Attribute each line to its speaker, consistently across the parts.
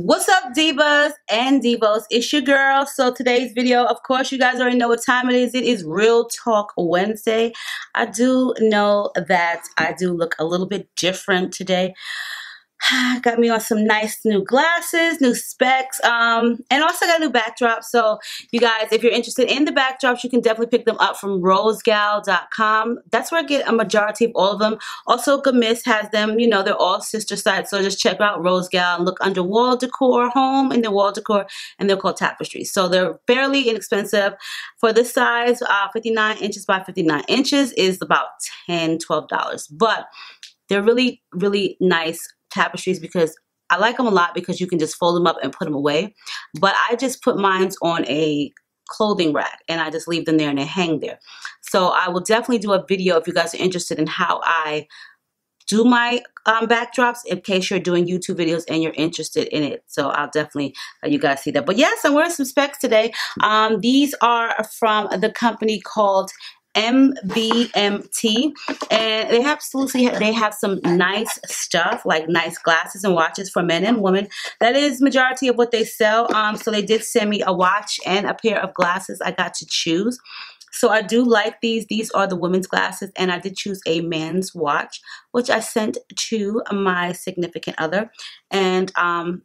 Speaker 1: What's up, divas and divos? It's your girl. So today's video, of course, you guys already know what time it is. It is Real Talk Wednesday. I do know that I do look a little bit different today. got me on some nice new glasses, new specs, um, and also got a new backdrop. So you guys, if you're interested in the backdrops, you can definitely pick them up from rosegal.com. That's where I get a majority of all of them. Also, Gamiss has them. You know, they're all sister sites. So just check out Rosegal and look under wall decor, home, and then wall decor, and they're called tapestries. So they're fairly inexpensive. For this size, uh, 59 inches by 59 inches is about $10, $12. But they're really, really nice tapestries because I like them a lot because you can just fold them up and put them away. But I just put mine on a clothing rack and I just leave them there and they hang there. So I will definitely do a video if you guys are interested in how I do my um, backdrops in case you're doing YouTube videos and you're interested in it. So I'll definitely let you guys see that. But yes, I'm wearing some specs today. Um, these are from the company called MVMT and they absolutely they have some nice stuff like nice glasses and watches for men and women. That is majority of what they sell. Um so they did send me a watch and a pair of glasses I got to choose. So I do like these. These are the women's glasses and I did choose a man's watch which I sent to my significant other. And um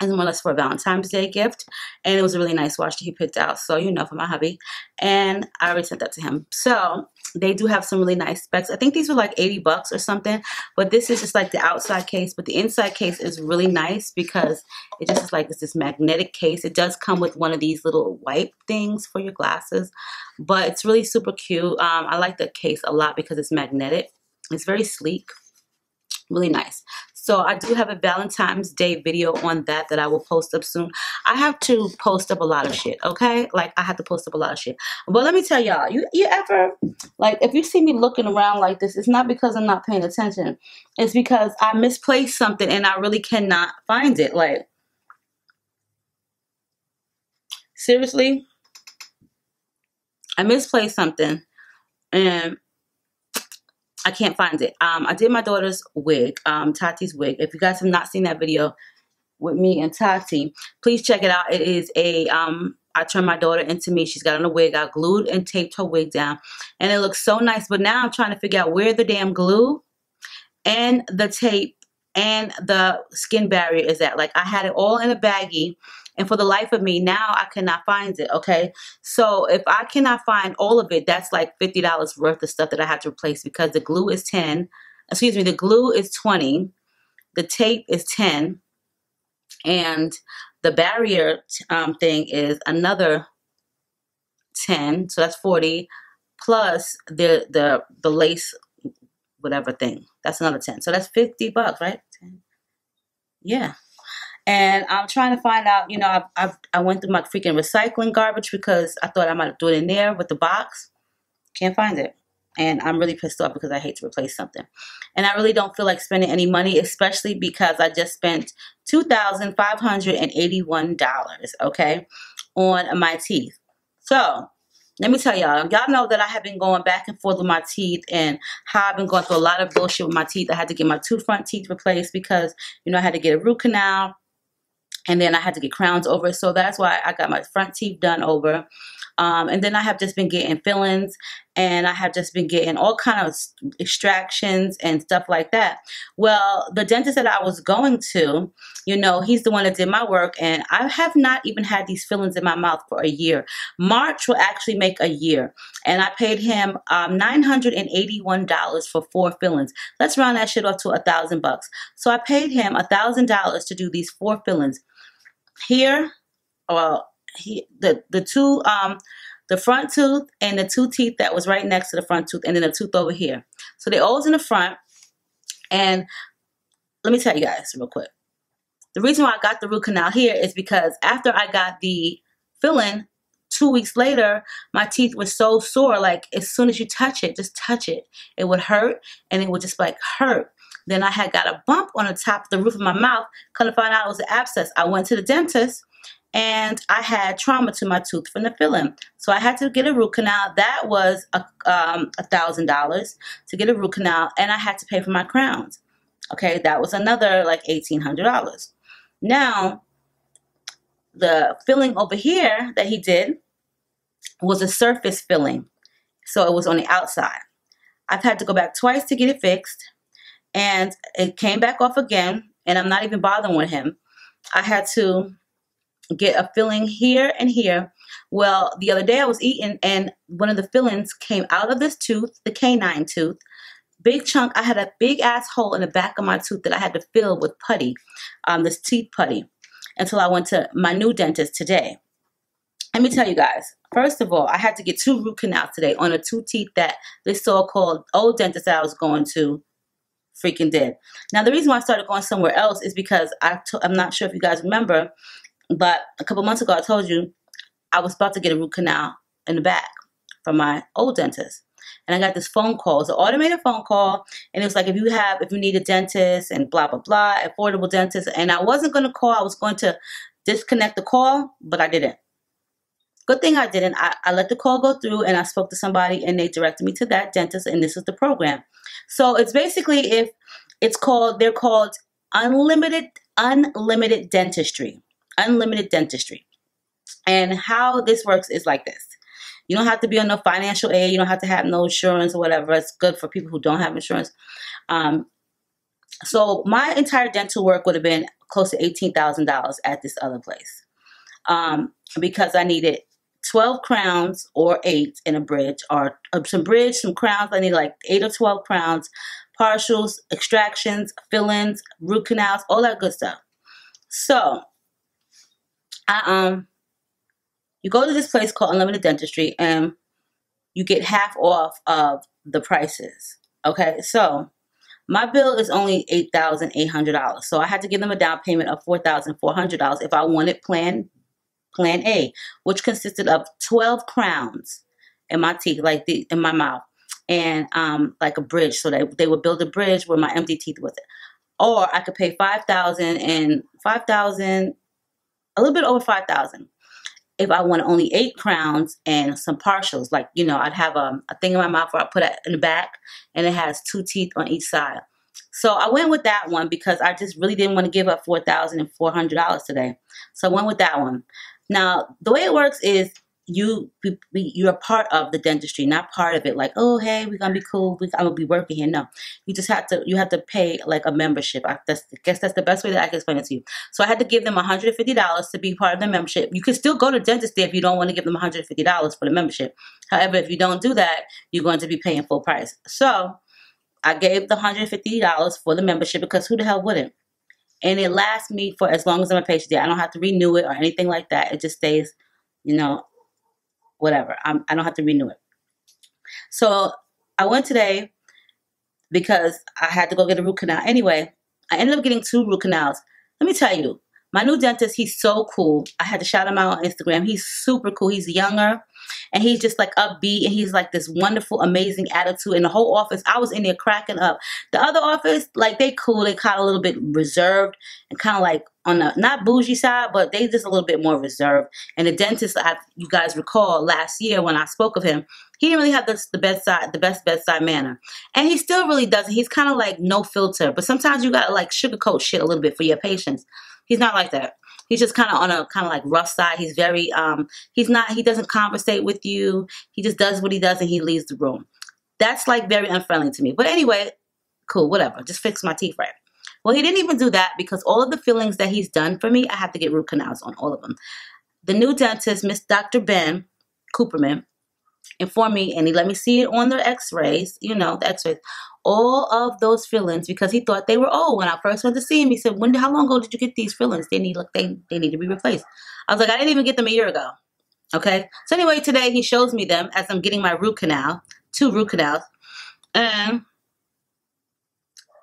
Speaker 1: and more or less for a Valentine's Day gift. And it was a really nice watch that he picked out. So, you know, for my hubby. And I already sent that to him. So they do have some really nice specs. I think these were like 80 bucks or something. But this is just like the outside case. But the inside case is really nice because it just is like it's this magnetic case. It does come with one of these little wipe things for your glasses. But it's really super cute. Um, I like the case a lot because it's magnetic. It's very sleek really nice so I do have a Valentine's Day video on that that I will post up soon. I have to post up a lot of shit, okay? Like, I have to post up a lot of shit. But let me tell y'all, you, you ever, like, if you see me looking around like this, it's not because I'm not paying attention. It's because I misplaced something and I really cannot find it. Like, seriously? I misplaced something and I can't find it. Um, I did my daughter's wig, um, Tati's wig. If you guys have not seen that video with me and Tati, please check it out. It is a, um, I turned my daughter into me. She's got on a wig. I glued and taped her wig down. And it looks so nice. But now I'm trying to figure out where the damn glue and the tape and the skin barrier is at. Like I had it all in a baggie and for the life of me, now I cannot find it, okay? So if I cannot find all of it, that's like $50 worth of stuff that I have to replace because the glue is 10. Excuse me, the glue is 20. The tape is 10. And the barrier um, thing is another 10. So that's 40 plus the the the lace whatever thing. That's another 10. So that's 50 bucks, right? 10. Yeah. And I'm trying to find out, you know, I've, I've, i went through my freaking recycling garbage because I thought I might do it in there with the box. Can't find it. And I'm really pissed off because I hate to replace something. And I really don't feel like spending any money, especially because I just spent $2,581, okay, on my teeth. So, let me tell y'all, y'all know that I have been going back and forth with my teeth and how I've been going through a lot of bullshit with my teeth. I had to get my two front teeth replaced because, you know, I had to get a root canal and then I had to get crowns over. So that's why I got my front teeth done over. Um, and then I have just been getting fillings and I have just been getting all kind of extractions and stuff like that. Well, the dentist that I was going to, you know, he's the one that did my work and I have not even had these fillings in my mouth for a year. March will actually make a year and I paid him um, $981 for four fillings. Let's round that shit off to a thousand bucks. So I paid him a thousand dollars to do these four fillings. Here, well, he, the, the two, um, the front tooth and the two teeth that was right next to the front tooth and then the tooth over here. So they're always in the front. And let me tell you guys real quick. The reason why I got the root canal here is because after I got the filling, two weeks later, my teeth were so sore. Like as soon as you touch it, just touch it, it would hurt and it would just like hurt. Then I had got a bump on the top of the roof of my mouth. Couldn't find out it was an abscess. I went to the dentist and I had trauma to my tooth from the filling. So I had to get a root canal. That was a um, thousand dollars to get a root canal, and I had to pay for my crowns. Okay, that was another like eighteen hundred dollars. Now, the filling over here that he did was a surface filling. So it was on the outside. I've had to go back twice to get it fixed. And it came back off again. And I'm not even bothering with him. I had to get a filling here and here. Well, the other day I was eating and one of the fillings came out of this tooth, the canine tooth. Big chunk, I had a big ass hole in the back of my tooth that I had to fill with putty, um, this teeth putty, until I went to my new dentist today. Let me tell you guys, first of all, I had to get two root canals today on the two teeth that this so-called old dentist that I was going to freaking did. Now, the reason why I started going somewhere else is because I'm not sure if you guys remember, but a couple months ago, I told you I was about to get a root canal in the back from my old dentist. And I got this phone call. It's an automated phone call. And it was like, if you have, if you need a dentist and blah, blah, blah, affordable dentist. And I wasn't going to call. I was going to disconnect the call, but I didn't. Good thing I didn't. I, I let the call go through and I spoke to somebody and they directed me to that dentist. And this is the program. So it's basically if it's called, they're called unlimited, unlimited dentistry unlimited dentistry. And how this works is like this. You don't have to be on no financial aid. You don't have to have no insurance or whatever. It's good for people who don't have insurance. Um, so my entire dental work would have been close to $18,000 at this other place um, because I needed 12 crowns or eight in a bridge or uh, some bridge, some crowns. I need like eight or 12 crowns, partials, extractions, fillings, root canals, all that good stuff. So I um you go to this place called Unlimited Dentistry and you get half off of the prices. Okay, so my bill is only eight thousand eight hundred dollars. So I had to give them a down payment of four thousand four hundred dollars if I wanted plan plan A, which consisted of twelve crowns in my teeth, like the in my mouth, and um like a bridge. So they they would build a bridge where my empty teeth was. Or I could pay five thousand and five thousand a little bit over 5000 if I want only eight crowns and some partials, like, you know, I'd have a, a thing in my mouth where I put it in the back and it has two teeth on each side. So I went with that one because I just really didn't want to give up $4,400 today. So I went with that one. Now, the way it works is you you're part of the dentistry, not part of it. Like, oh, hey, we're gonna be cool. We, I'm gonna be working here. No, you just have to you have to pay like a membership. I, I guess that's the best way that I can explain it to you. So I had to give them 150 dollars to be part of the membership. You can still go to dentist day if you don't want to give them 150 dollars for the membership. However, if you don't do that, you're going to be paying full price. So I gave the 150 dollars for the membership because who the hell wouldn't? And it lasts me for as long as I'm a patient. I don't have to renew it or anything like that. It just stays, you know, whatever. I'm, I don't have to renew it. So I went today because I had to go get a root canal. Anyway, I ended up getting two root canals. Let me tell you, my new dentist, he's so cool. I had to shout him out on Instagram. He's super cool. He's younger and he's just like upbeat and he's like this wonderful, amazing attitude. In the whole office, I was in there cracking up. The other office, like they cool, they kind of a little bit reserved and kind of like on the not bougie side, but they just a little bit more reserved. And the dentist, I, you guys recall last year when I spoke of him, he didn't really have the, the best side, the best bedside manner, and he still really doesn't. He's kind of like no filter, but sometimes you gotta like sugarcoat shit a little bit for your patients. He's not like that. He's just kind of on a kind of like rough side. He's very um he's not he doesn't conversate with you. He just does what he does and he leaves the room. That's like very unfriendly to me. But anyway, cool, whatever. Just fix my teeth right. Well, he didn't even do that because all of the fillings that he's done for me, I have to get root canals on all of them. The new dentist, Miss Dr. Ben Cooperman, informed me and he let me see it on the x-rays, you know, the x-rays all of those fillings because he thought they were old. When I first went to see him, he said, "When? How long ago did you get these fillings? They need look, they they need to be replaced." I was like, "I didn't even get them a year ago." Okay. So anyway, today he shows me them as I'm getting my root canal, two root canals, and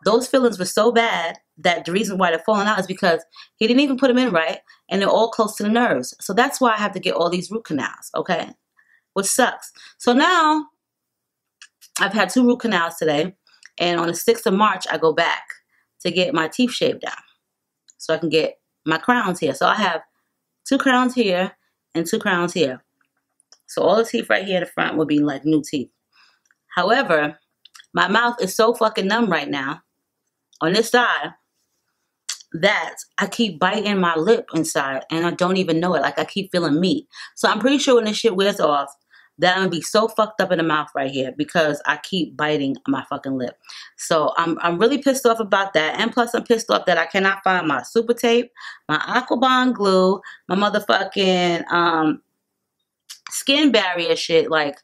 Speaker 1: those fillings were so bad that the reason why they're falling out is because he didn't even put them in right, and they're all close to the nerves. So that's why I have to get all these root canals. Okay, which sucks. So now I've had two root canals today. And on the 6th of March, I go back to get my teeth shaved down so I can get my crowns here. So I have two crowns here and two crowns here. So all the teeth right here in the front will be like new teeth. However, my mouth is so fucking numb right now on this side that I keep biting my lip inside and I don't even know it. Like I keep feeling meat. So I'm pretty sure when this shit wears off, that I'm gonna be so fucked up in the mouth right here because I keep biting my fucking lip. So I'm I'm really pissed off about that. And plus I'm pissed off that I cannot find my super tape, my Aquabond glue, my motherfucking um skin barrier shit. Like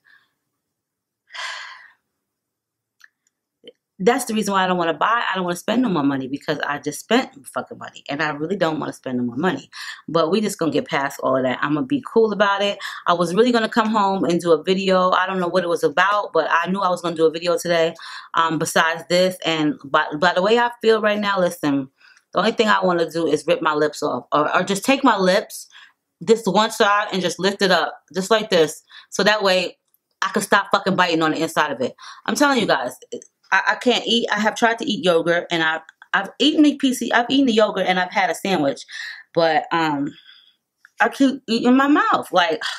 Speaker 1: that's the reason why I don't want to buy. I don't want to spend no more money because I just spent fucking money and I really don't want to spend no more money. But we just gonna get past all of that. I'm gonna be cool about it. I was really gonna come home and do a video. I don't know what it was about, but I knew I was gonna do a video today. Um, besides this, and by by the way I feel right now, listen. The only thing I want to do is rip my lips off, or, or just take my lips, this one side, and just lift it up, just like this, so that way I can stop fucking biting on the inside of it. I'm telling you guys, I, I can't eat. I have tried to eat yogurt, and I've I've eaten the PC. I've eaten the yogurt, and I've had a sandwich, but um, I keep eating my mouth like.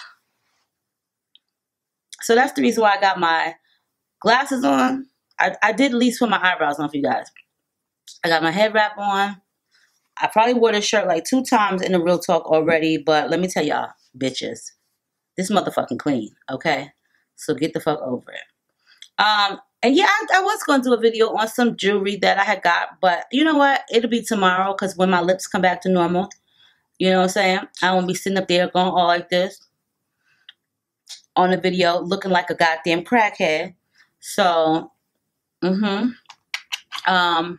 Speaker 1: So that's the reason why I got my glasses on. I, I did at least put my eyebrows on for you guys. I got my head wrap on. I probably wore this shirt like two times in the real talk already, but let me tell y'all, bitches, this motherfucking clean, okay? So get the fuck over it. Um, and yeah, I, I was going to do a video on some jewelry that I had got, but you know what? It'll be tomorrow because when my lips come back to normal, you know what I'm saying? I won't be sitting up there going all like this on the video looking like a goddamn crackhead. So, mm-hmm. Um,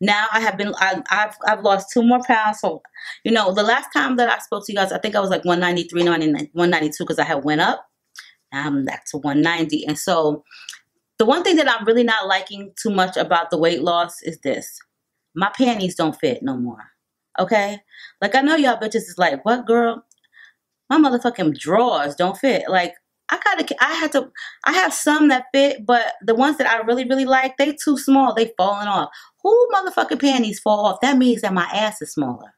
Speaker 1: now I have been, I, have I've lost two more pounds. So, you know, the last time that I spoke to you guys, I think I was like 193, 192 because I had went up. Now I'm back to 190. And so the one thing that I'm really not liking too much about the weight loss is this. My panties don't fit no more. Okay? Like I know y'all bitches is like, what girl? My motherfucking drawers don't fit. Like I gotta I had to I have some that fit, but the ones that I really, really like, they too small. They falling off. Who motherfucking panties fall off? That means that my ass is smaller.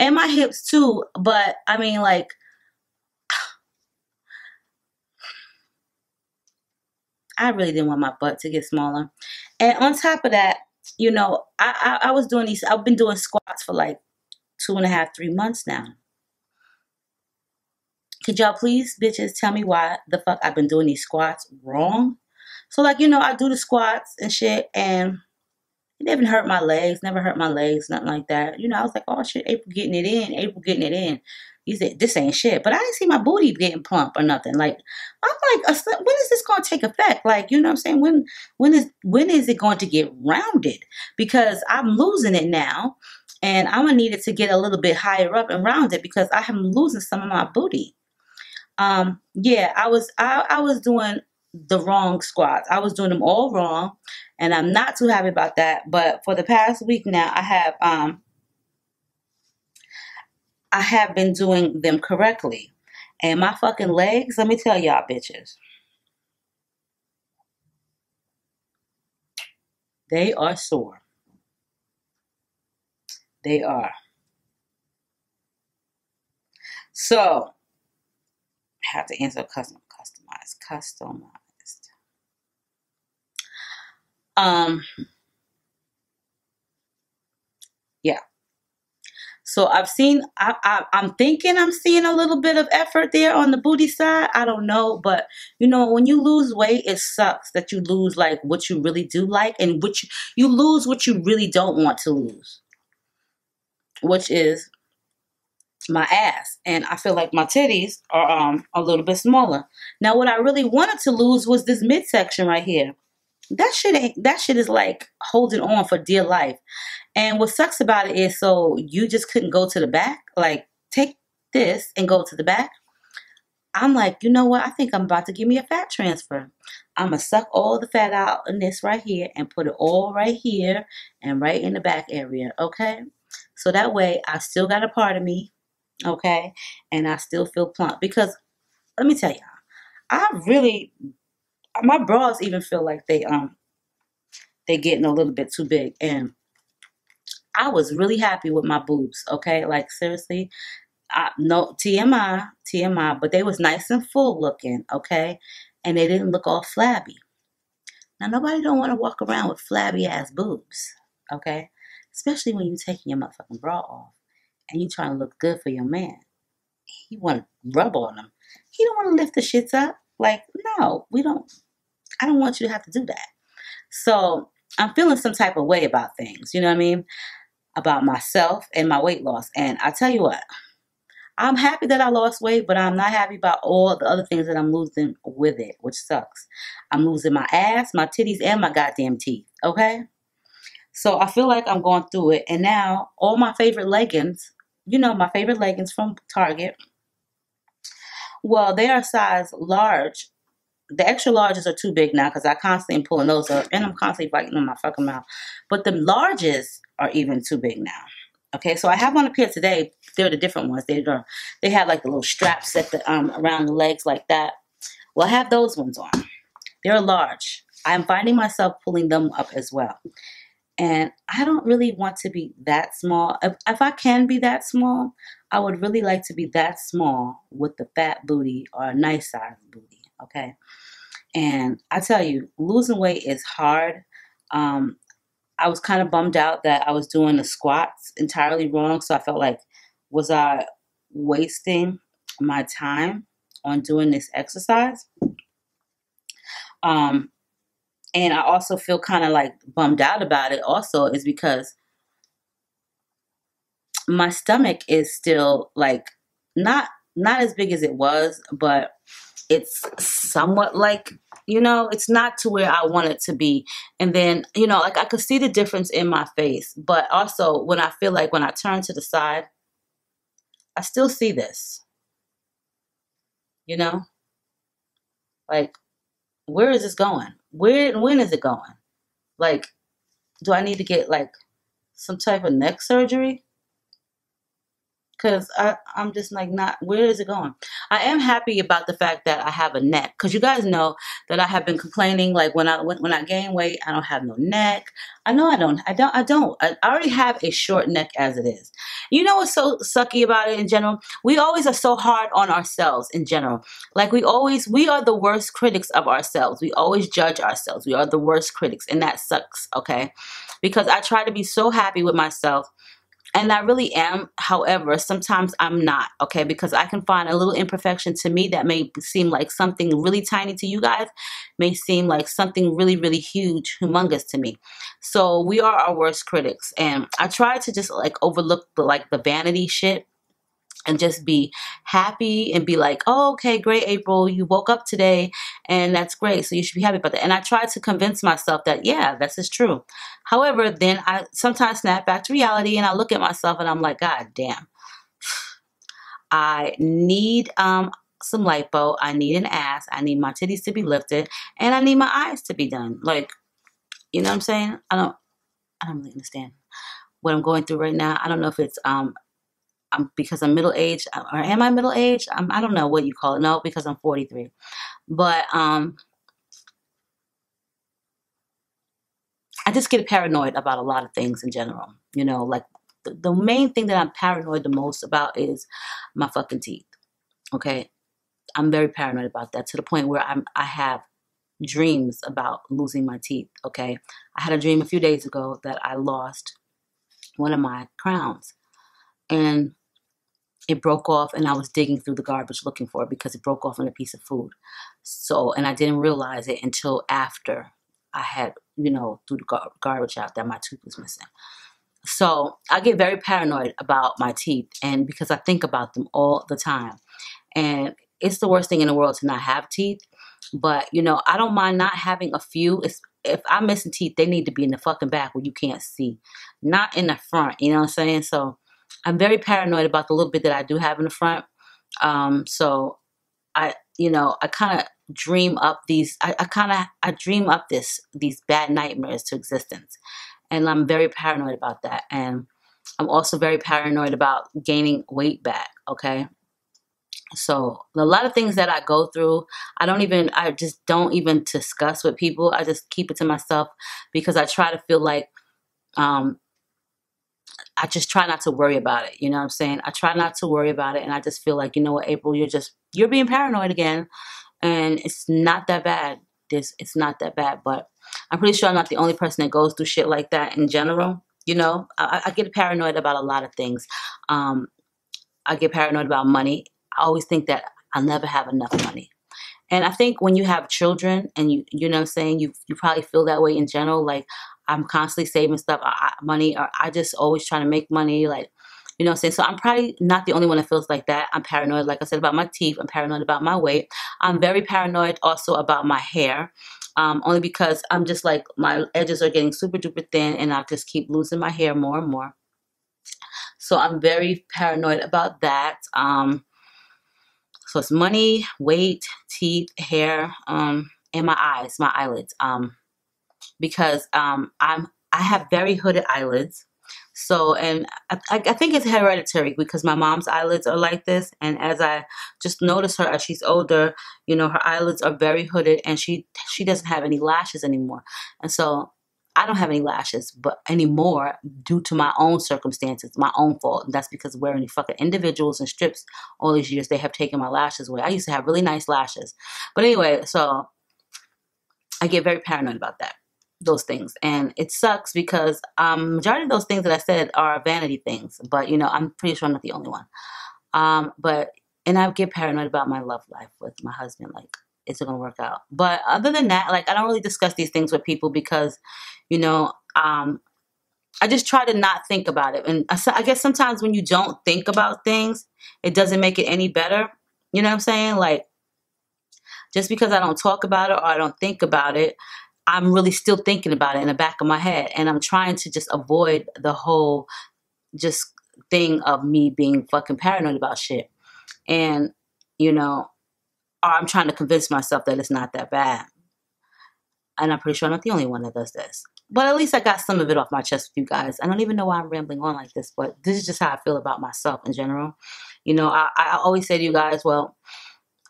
Speaker 1: And my hips too. But I mean like I really didn't want my butt to get smaller. And on top of that, you know, I, I, I was doing these, I've been doing squats for like two and a half, three months now. Could y'all please, bitches, tell me why the fuck I've been doing these squats wrong? So, like, you know, I do the squats and shit, and it never hurt my legs, never hurt my legs, nothing like that. You know, I was like, oh shit, April getting it in, April getting it in. He said, this ain't shit. But I didn't see my booty getting plump or nothing. Like, I'm like, when is this going to take effect? Like, you know what I'm saying? When, when is, when is it going to get rounded? Because I'm losing it now and I'm to need it to get a little bit higher up and rounded because I am losing some of my booty. Um, yeah, I was, I, I was doing the wrong squats. I was doing them all wrong and I'm not too happy about that. But for the past week now, I have, um, I have been doing them correctly. And my fucking legs, let me tell y'all bitches. They are sore. They are. So, have to answer custom, customized, customized. Um, yeah. So I've seen, I, I, I'm thinking I'm seeing a little bit of effort there on the booty side. I don't know, but you know, when you lose weight, it sucks that you lose like what you really do like and which you, you lose what you really don't want to lose, which is my ass. And I feel like my titties are um a little bit smaller. Now, what I really wanted to lose was this midsection right here. That shit ain't, that shit is like holding on for dear life. And what sucks about it is so you just couldn't go to the back. Like, take this and go to the back. I'm like, you know what? I think I'm about to give me a fat transfer. I'm to suck all the fat out in this right here and put it all right here and right in the back area. Okay? So that way I still got a part of me. Okay? And I still feel plump. Because let me tell y'all, I really, my bras even feel like they, um, they're getting a little bit too big. And I was really happy with my boobs. Okay, like seriously, I, no TMI, TMI, but they was nice and full looking. Okay, and they didn't look all flabby. Now nobody don't want to walk around with flabby ass boobs. Okay, especially when you're taking your motherfucking bra off and you trying to look good for your man. He want to rub on them. He don't want to lift the shits up. Like, no, we don't. I don't want you to have to do that. So I'm feeling some type of way about things. You know what I mean? About myself and my weight loss. And I tell you what, I'm happy that I lost weight, but I'm not happy about all the other things that I'm losing with it, which sucks. I'm losing my ass, my titties, and my goddamn teeth. Okay? So I feel like I'm going through it. And now all my favorite leggings, you know, my favorite leggings from Target, well, they are size large. The extra larges are too big now because I constantly am pulling those up and I'm constantly biting on my fucking mouth. But the larges are even too big now. Okay, so I have one up here today. They're the different ones. They are they have like the little straps at the um around the legs like that. Well, I have those ones on. They're large. I'm finding myself pulling them up as well. And I don't really want to be that small. If, if I can be that small, I would really like to be that small with the fat booty or a nice size booty. Okay. And I tell you, losing weight is hard. Um, I was kind of bummed out that I was doing the squats entirely wrong. So I felt like, was I wasting my time on doing this exercise? Um, and I also feel kind of like bummed out about it also is because my stomach is still like not not as big as it was, but it's somewhat like you know it's not to where i want it to be. And then you know like i could see the difference in my face but also when i feel like when i turn to the side i still see this. You know? Like where is this going? Where and when is it going? Like do i need to get like some type of neck surgery because I'm just like not where is it going? I am happy about the fact that I have a neck because you guys know that I have been complaining like when I when, when I gain weight I don't have no neck. I know I don't I don't I don't I already have a short neck as it is. You know what's so sucky about it in general? We always are so hard on ourselves in general. Like we always we are the worst critics of ourselves. We always judge ourselves. We are the worst critics and that sucks. Okay, because I try to be so happy with myself and I really am. However, sometimes I'm not, okay? Because I can find a little imperfection to me that may seem like something really tiny to you guys, may seem like something really, really huge, humongous to me. So we are our worst critics. And I try to just like overlook the like the vanity shit and just be happy and be like, oh, okay, great, April, you woke up today and that's great. So you should be happy about that. And I try to convince myself that, yeah, this is true. However, then I sometimes snap back to reality and I look at myself and I'm like, God damn, I need um, some lipo. I need an ass. I need my titties to be lifted and I need my eyes to be done. Like, you know what I'm saying? I don't, I don't really understand what I'm going through right now. I don't know if it's um I'm because I'm middle aged uh, or am I middle aged? I'm, I don't know what you call it. No, because I'm 43. But um, I just get paranoid about a lot of things in general. You know, like the, the main thing that I'm paranoid the most about is my fucking teeth. Okay, I'm very paranoid about that to the point where I'm I have dreams about losing my teeth. Okay, I had a dream a few days ago that I lost one of my crowns and it broke off and I was digging through the garbage looking for it because it broke off on a piece of food. So, and I didn't realize it until after I had, you know, threw the gar- garbage out that my tooth was missing. So I get very paranoid about my teeth and because I think about them all the time. And it's the worst thing in the world to not have teeth. But, you know, I don't mind not having a few. It's, if I'm missing teeth, they need to be in the fucking back where you can't see, not in the front. You know what I'm saying? So I'm very paranoid about the little bit that I do have in the front. Um, so I, you know, I kind of dream up these. I, I kind of I dream up this these bad nightmares to existence, and I'm very paranoid about that. And I'm also very paranoid about gaining weight back. Okay. So a lot of things that I go through, I don't even, I just don't even discuss with people. I just keep it to myself because I try to feel like um, I just try not to worry about it. You know what I'm saying? I try not to worry about it. And I just feel like, you know what, April, you're just, you're being paranoid again. And it's not that bad. This, it's not that bad. But I'm pretty sure I'm not the only person that goes through shit like that in general. You know, I, I get paranoid about a lot of things. Um, I get paranoid about money. I always think that I'll never have enough money. And I think when you have children and you, you know what I'm saying, you, you probably feel that way in general. Like, I'm constantly saving stuff, I, money, or I just always trying to make money. Like, you know what I'm saying? So I'm probably not the only one that feels like that. I'm paranoid, like I said, about my teeth. I'm paranoid about my weight. I'm very paranoid also about my hair. Um, only because I'm just like, my edges are getting super duper thin and I just keep losing my hair more and more. So I'm very paranoid about that. Um, so it's money, weight, teeth, hair, um, and my eyes, my eyelids. Um, because um, I'm I have very hooded eyelids. So, and I, I, think it's hereditary because my mom's eyelids are like this. And as I just notice her as she's older, you know, her eyelids are very hooded and she, she doesn't have any lashes anymore. And so I don't have any lashes, but anymore due to my own circumstances, my own fault. And that's because wearing fucking individuals and strips all these years, they have taken my lashes away. I used to have really nice lashes. But anyway, so I get very paranoid about that those things. And it sucks because um majority of those things that i said are vanity things but you know i'm pretty sure i'm not the only one. Um but and i get paranoid about my love life with my husband like is it gonna work out? But other than that like i don't really discuss these things with people because you know um i just try to not think about it. And I, I guess sometimes when you don't think about things it doesn't make it any better. You know what i'm saying? Like just because i don't talk about it or i don't think about it I'm really still thinking about it in the back of my head. And I'm trying to just avoid the whole just thing of me being fucking paranoid about shit. And, you know, I'm trying to convince myself that it's not that bad. And I'm pretty sure I'm not the only one that does this. But at least I got some of it off my chest with you guys. I don't even know why I'm rambling on like this, but this is just how I feel about myself in general. You know, I, I always say to you guys, well,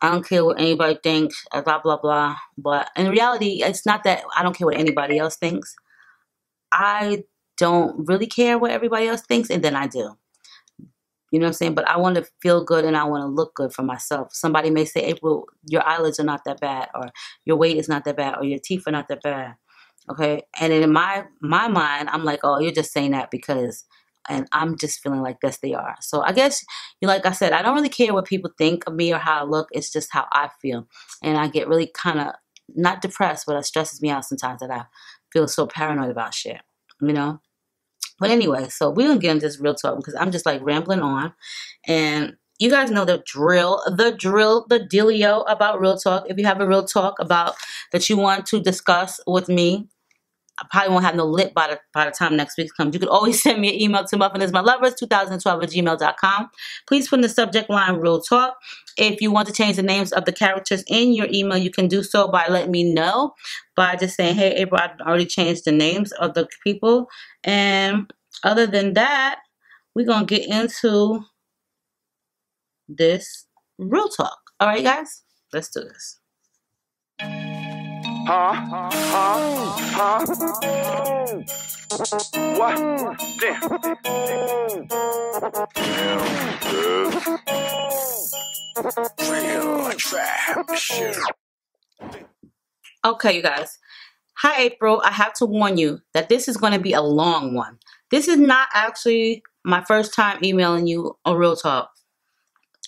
Speaker 1: I don't care what anybody thinks, uh, blah, blah, blah. But in reality, it's not that I don't care what anybody else thinks. I don't really care what everybody else thinks, and then I do. You know what I'm saying? But I want to feel good and I want to look good for myself. Somebody may say, April, your eyelids are not that bad, or your weight is not that bad, or your teeth are not that bad. Okay. And in my my mind, I'm like, oh, you're just saying that because and I'm just feeling like this they are. So I guess, you like I said, I don't really care what people think of me or how I look. It's just how I feel, and I get really kind of not depressed, but it stresses me out sometimes that I feel so paranoid about shit. You know. But anyway, so we're gonna get into this real talk because I'm just like rambling on, and you guys know the drill, the drill, the dealio about real talk. If you have a real talk about that you want to discuss with me, I probably won't have no lip by the, by the time next week comes. You could always send me an email to muffinismylovers2012 at gmail.com. Please put in the subject line real talk. If you want to change the names of the characters in your email, you can do so by letting me know by just saying, hey, April, I've already changed the names of the people. And other than that, we're going to get into this real talk. All right, guys, let's do this. Huh? Huh? Huh? What? Damn. Okay, you guys. Hi, April. I have to warn you that this is going to be a long one. This is not actually my first time emailing you a real talk.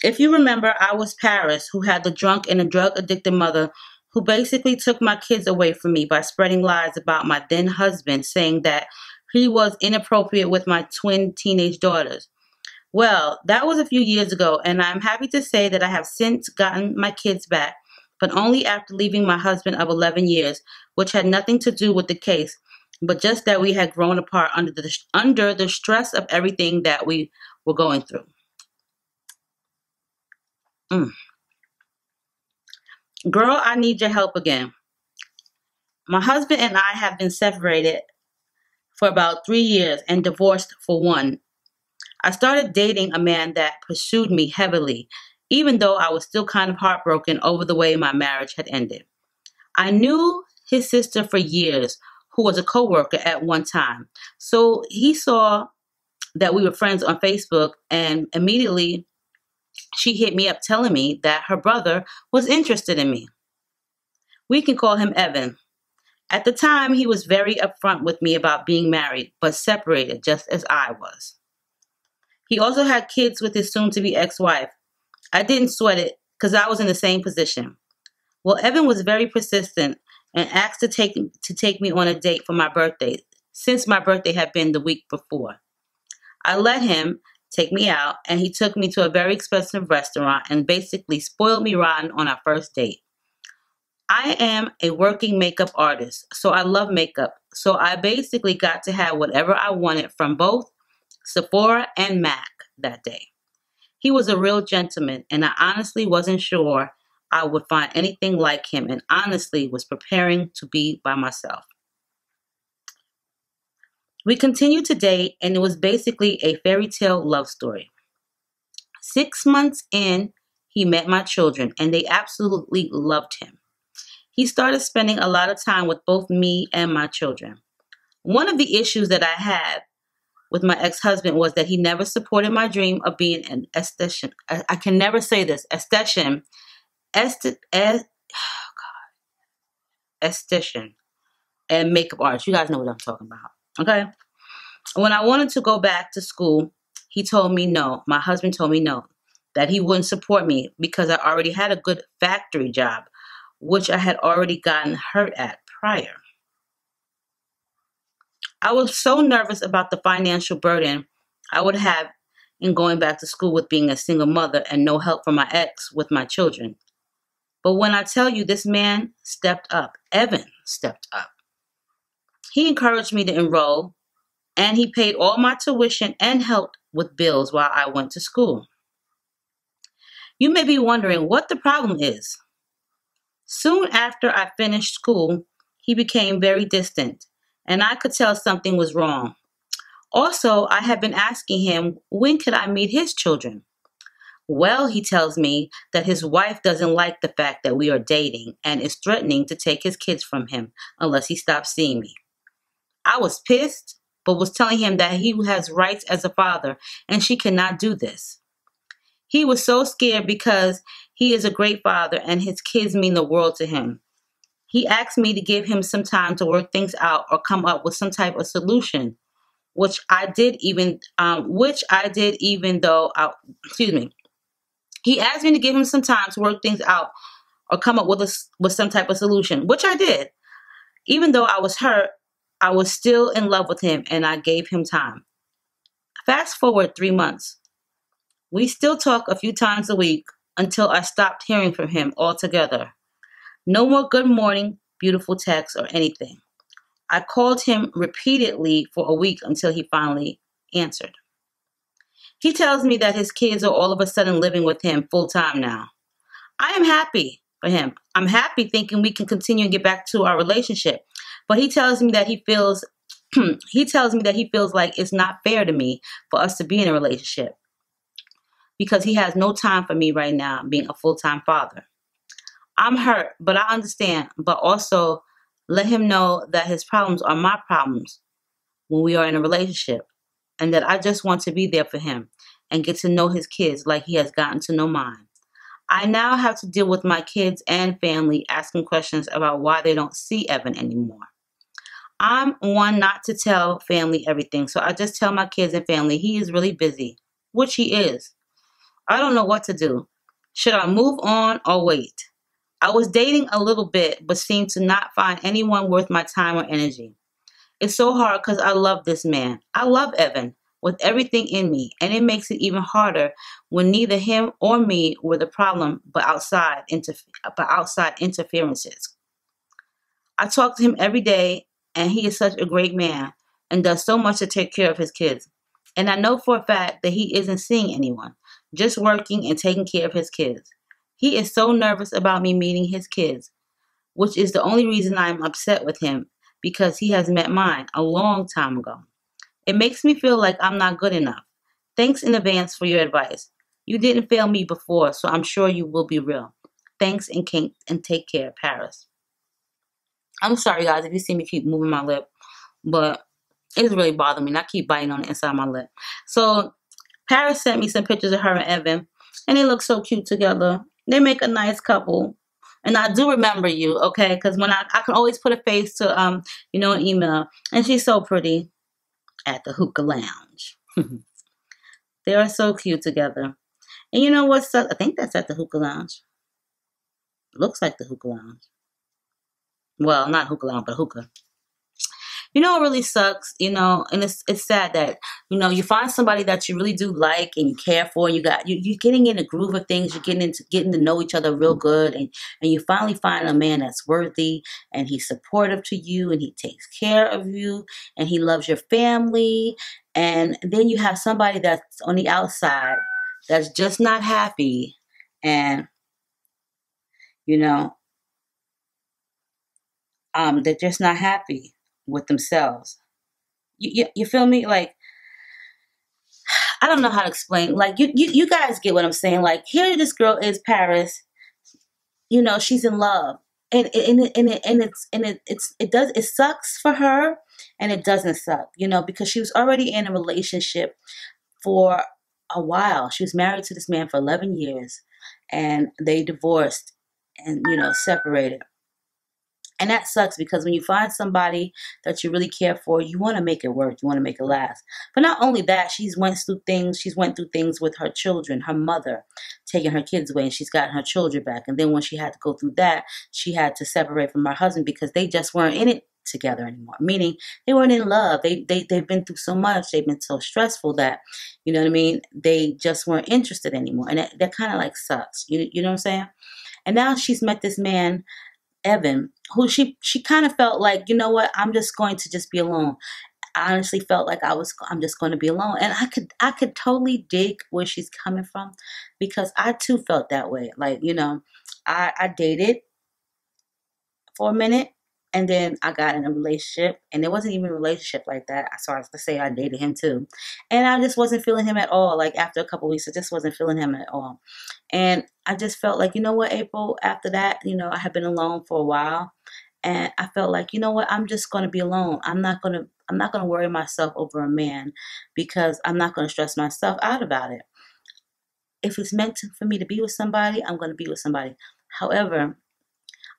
Speaker 1: If you remember, I was Paris, who had the drunk and a drug addicted mother who basically took my kids away from me by spreading lies about my then husband, saying that he was inappropriate with my twin teenage daughters. Well, that was a few years ago, and I'm happy to say that I have since gotten my kids back, but only after leaving my husband of 11 years, which had nothing to do with the case, but just that we had grown apart under the under the stress of everything that we were going through. Mm. Girl, I need your help again. My husband and I have been separated for about three years and divorced for one. I started dating a man that pursued me heavily, even though I was still kind of heartbroken over the way my marriage had ended. I knew his sister for years, who was a coworker at one time. So he saw that we were friends on Facebook and immediately she hit me up telling me that her brother was interested in me. We can call him Evan. At the time, he was very upfront with me about being married, but separated just as I was. He also had kids with his soon to be ex wife. I didn't sweat it because I was in the same position. Well, Evan was very persistent and asked to take, to take me on a date for my birthday, since my birthday had been the week before. I let him take me out, and he took me to a very expensive restaurant and basically spoiled me rotten on our first date. I am a working makeup artist, so I love makeup. So I basically got to have whatever I wanted from both Sephora and MAC that day. He was a real gentleman, and I honestly wasn't sure I would find anything like him, and honestly was preparing to be by myself. We continued to date, and it was basically a fairy tale love story. Six months in, he met my children, and they absolutely loved him. He started spending a lot of time with both me and my children. One of the issues that I had with my ex-husband was that he never supported my dream of being an esthetician. I, can never say this. Esthetician. Estet, est, eh, oh God. Esthetician and makeup artist. You guys know what I'm talking about. Okay. When I wanted to go back to school, he told me no. My husband told me no, that he wouldn't support me because I already had a good factory job which I had already gotten hurt at prior. I was so nervous about the financial burden I would have in going back to school with being a single mother and no help from my ex with my children. But when I tell you this man stepped up, Evan stepped up. He encouraged me to enroll and he paid all my tuition and helped with bills while I went to school. You may be wondering what the problem is. Soon after I finished school, he became very distant, and I could tell something was wrong. Also, I had been asking him when could I meet his children. Well, he tells me that his wife doesn't like the fact that we are dating and is threatening to take his kids from him unless he stops seeing me. I was pissed, but was telling him that he has rights as a father and she cannot do this. He was so scared because he is a great father and his kids mean the world to him. He asked me to give him some time to work things out or come up with some type of solution, which I did even, um, which I did even though, I, excuse me. He asked me to give him some time to work things out or come up with a, with some type of solution, which I did. Even though I was hurt, I was still in love with him and I gave him time. Fast forward three months. We still talk a few times a week until I stopped hearing from him altogether. No more good morning, beautiful text, or anything. I called him repeatedly for a week until he finally answered. He tells me that his kids are all of a sudden living with him full time now. I am happy for him. I'm happy thinking we can continue and get back to our relationship. But he tells me that he feels he tells me that he feels like it's not fair to me for us to be in a relationship because he has no time for me right now, being a full time father. I'm hurt, but I understand. But also, let him know that his problems are my problems when we are in a relationship, and that I just want to be there for him and get to know his kids like he has gotten to know mine. I now have to deal with my kids and family asking questions about why they don't see Evan anymore. I'm one not to tell family everything, so I just tell my kids and family he is really busy, which he is. I don't know what to do. Should I move on or wait? I was dating a little bit, but seemed to not find anyone worth my time or energy. It's so hard because I love this man. I love Evan with everything in me, and it makes it even harder when neither him or me were the problem, but outside interf- but outside interferences. I talk to him every day, and he is such a great man and does so much to take care of his kids. And I know for a fact that he isn't seeing anyone just working and taking care of his kids. He is so nervous about me meeting his kids, which is the only reason I'm upset with him because he has met mine a long time ago. It makes me feel like I'm not good enough. Thanks in advance for your advice. You didn't fail me before, so I'm sure you will be real. Thanks and, and take care, Paris. I'm sorry, guys, if you see me keep moving my lip, but it's really bothering me. And I keep biting on the inside of my lip. So Paris sent me some pictures of her and Evan, and they look so cute together. They make a nice couple. And I do remember you, okay? Because when I, I can always put a face to, um, you know, an email. And she's so pretty at the hookah lounge. they are so cute together. And you know what's up? I think that's at the hookah lounge. Looks like the hookah lounge. Well, not hookah lounge, but hookah. You know, it really sucks, you know, and it's it's sad that, you know, you find somebody that you really do like and you care for, and you got you you're getting in a groove of things, you're getting into getting to know each other real good, and and you finally find a man that's worthy and he's supportive to you and he takes care of you and he loves your family, and then you have somebody that's on the outside that's just not happy and you know um they're just not happy with themselves. You, you, you feel me? Like, I don't know how to explain. Like, you, you, you guys get what I'm saying. Like, here this girl is Paris. You know, she's in love. And, and, and, it, and it's and it, it's it does it sucks for her and it doesn't suck you know because she was already in a relationship for a while she was married to this man for 11 years and they divorced and you know separated and that sucks because when you find somebody that you really care for, you want to make it work. You want to make it last. But not only that, she's went through things. She's went through things with her children, her mother taking her kids away, and she's gotten her children back. And then when she had to go through that, she had to separate from her husband because they just weren't in it together anymore. Meaning they weren't in love. They they they've been through so much. They've been so stressful that you know what I mean. They just weren't interested anymore, and that, that kind of like sucks. You you know what I'm saying? And now she's met this man Evan, who she she kind of felt like, you know what, I'm just going to just be alone. I honestly felt like I was I'm just going to be alone. And I could I could totally dig where she's coming from because I too felt that way. Like, you know, I I dated for a minute and then I got in a relationship, and it wasn't even a relationship like that. So I was to say I dated him too, and I just wasn't feeling him at all. Like after a couple weeks, I just wasn't feeling him at all, and I just felt like you know what, April. After that, you know, I had been alone for a while, and I felt like you know what, I'm just going to be alone. I'm not going to. I'm not to worry myself over a man because I'm not going to stress myself out about it. If it's meant to, for me to be with somebody, I'm going to be with somebody. However,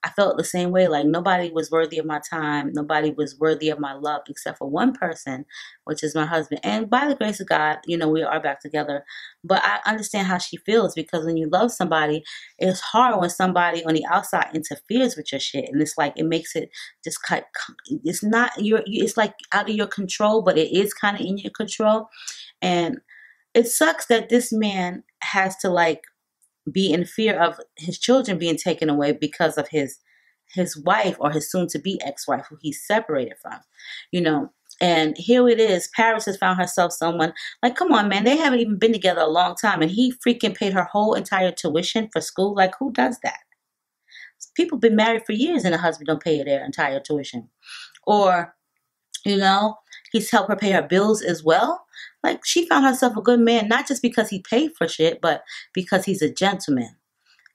Speaker 1: I felt the same way. Like nobody was worthy of my time. Nobody was worthy of my love except for one person, which is my husband. And by the grace of God, you know, we are back together. But I understand how she feels because when you love somebody, it's hard when somebody on the outside interferes with your shit. And it's like, it makes it just cut. it's not your, it's like out of your control, but it is kind of in your control. And it sucks that this man has to like be in fear of his children being taken away because of his his wife or his soon to be ex-wife who he's separated from you know? And here it is paris has found herself someone like come on man they haven't even been together a long time and he freaking paid her whole entire tuition for school like who does that? People been married for years and the husband don't pay their entire tuition. Or you know he's helped her pay her bills as well like she found herself a good man, not just because he paid for shit, but because he's a gentleman.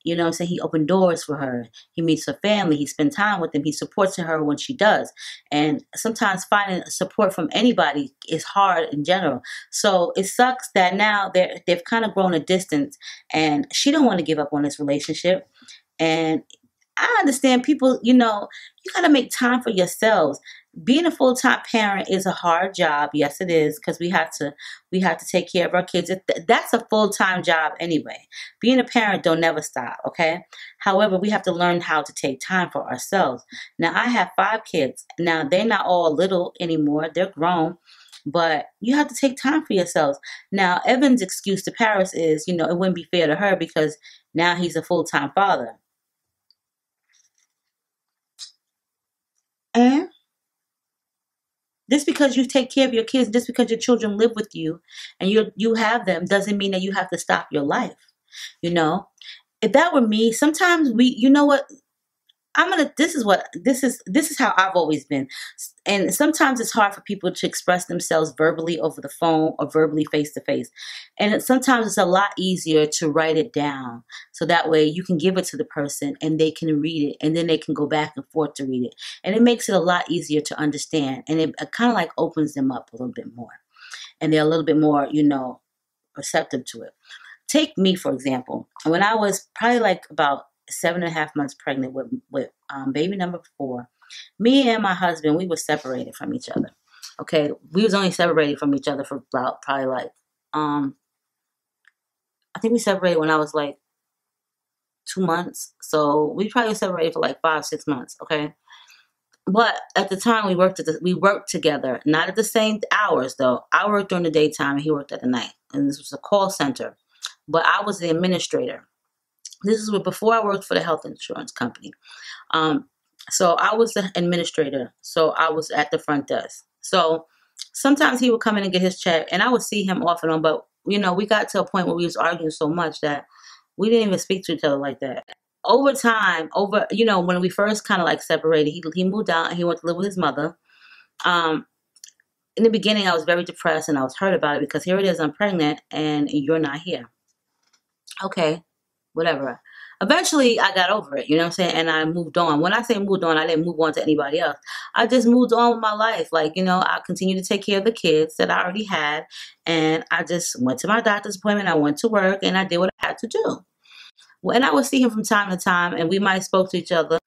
Speaker 1: You know I'm saying? He opened doors for her. He meets her family. He spends time with them. He supports her when she does. And sometimes finding support from anybody is hard in general. So it sucks that now they're, they've kind of grown a distance and she don't want to give up on this relationship. And I understand people, you know, you got to make time for yourselves being a full-time parent is a hard job. Yes it is because we have to we have to take care of our kids. That's a full-time job anyway. Being a parent don't never stop okay? However we have to learn how to take time for ourselves. Now i have five kids. Now they're not all little anymore. They're grown but you have to take time for yourselves. Now evan's excuse to paris is you know it wouldn't be fair to her because now he's a full-time father. And just because you take care of your kids, just because your children live with you and you you have them doesn't mean that you have to stop your life. You know? If that were me, sometimes we you know what I'm gonna this is what this is this is how I've always been. And sometimes it's hard for people to express themselves verbally over the phone or verbally face to face. And sometimes it's a lot easier to write it down. So that way you can give it to the person and they can read it and then they can go back and forth to read it. And it makes it a lot easier to understand. And it, it kind of like opens them up a little bit more. And they're a little bit more, you know, receptive to it. Take me, for example. When I was probably like about seven and a half months pregnant with with um, baby number four. Me and my husband, we were separated from each other. Okay, we was only separated from each other for about probably like um, I think we separated when I was like two months. So we probably separated for like five, six months. Okay. But at the time we worked at the, we worked together, not at the same hours though. I worked during the daytime and he worked at the night. And this was a call center. But I was the administrator. This is before I worked for the health insurance company. Um, so I was the administrator. So I was at the front desk. So sometimes he would come in and get his check and I would see him off and on, but you know, we got to a point where we was arguing so much that we didn't even speak to each other like that. Over time, over you know, when we first kind of like separated, he he moved out and he went to live with his mother. Um, in the beginning, I was very depressed and I was hurt about it because here it is, I'm pregnant and you're not here. Okay, whatever. Eventually, I got over it, you know what I'm saying? And I moved on. When I say moved on, I didn't move on to anybody else. I just moved on with my life. Like, you know, I continued to take care of the kids that I already had. And I just went to my doctor's appointment. I went to work and I did what I had to do. And I would see him from time to time and we might spoke to each other.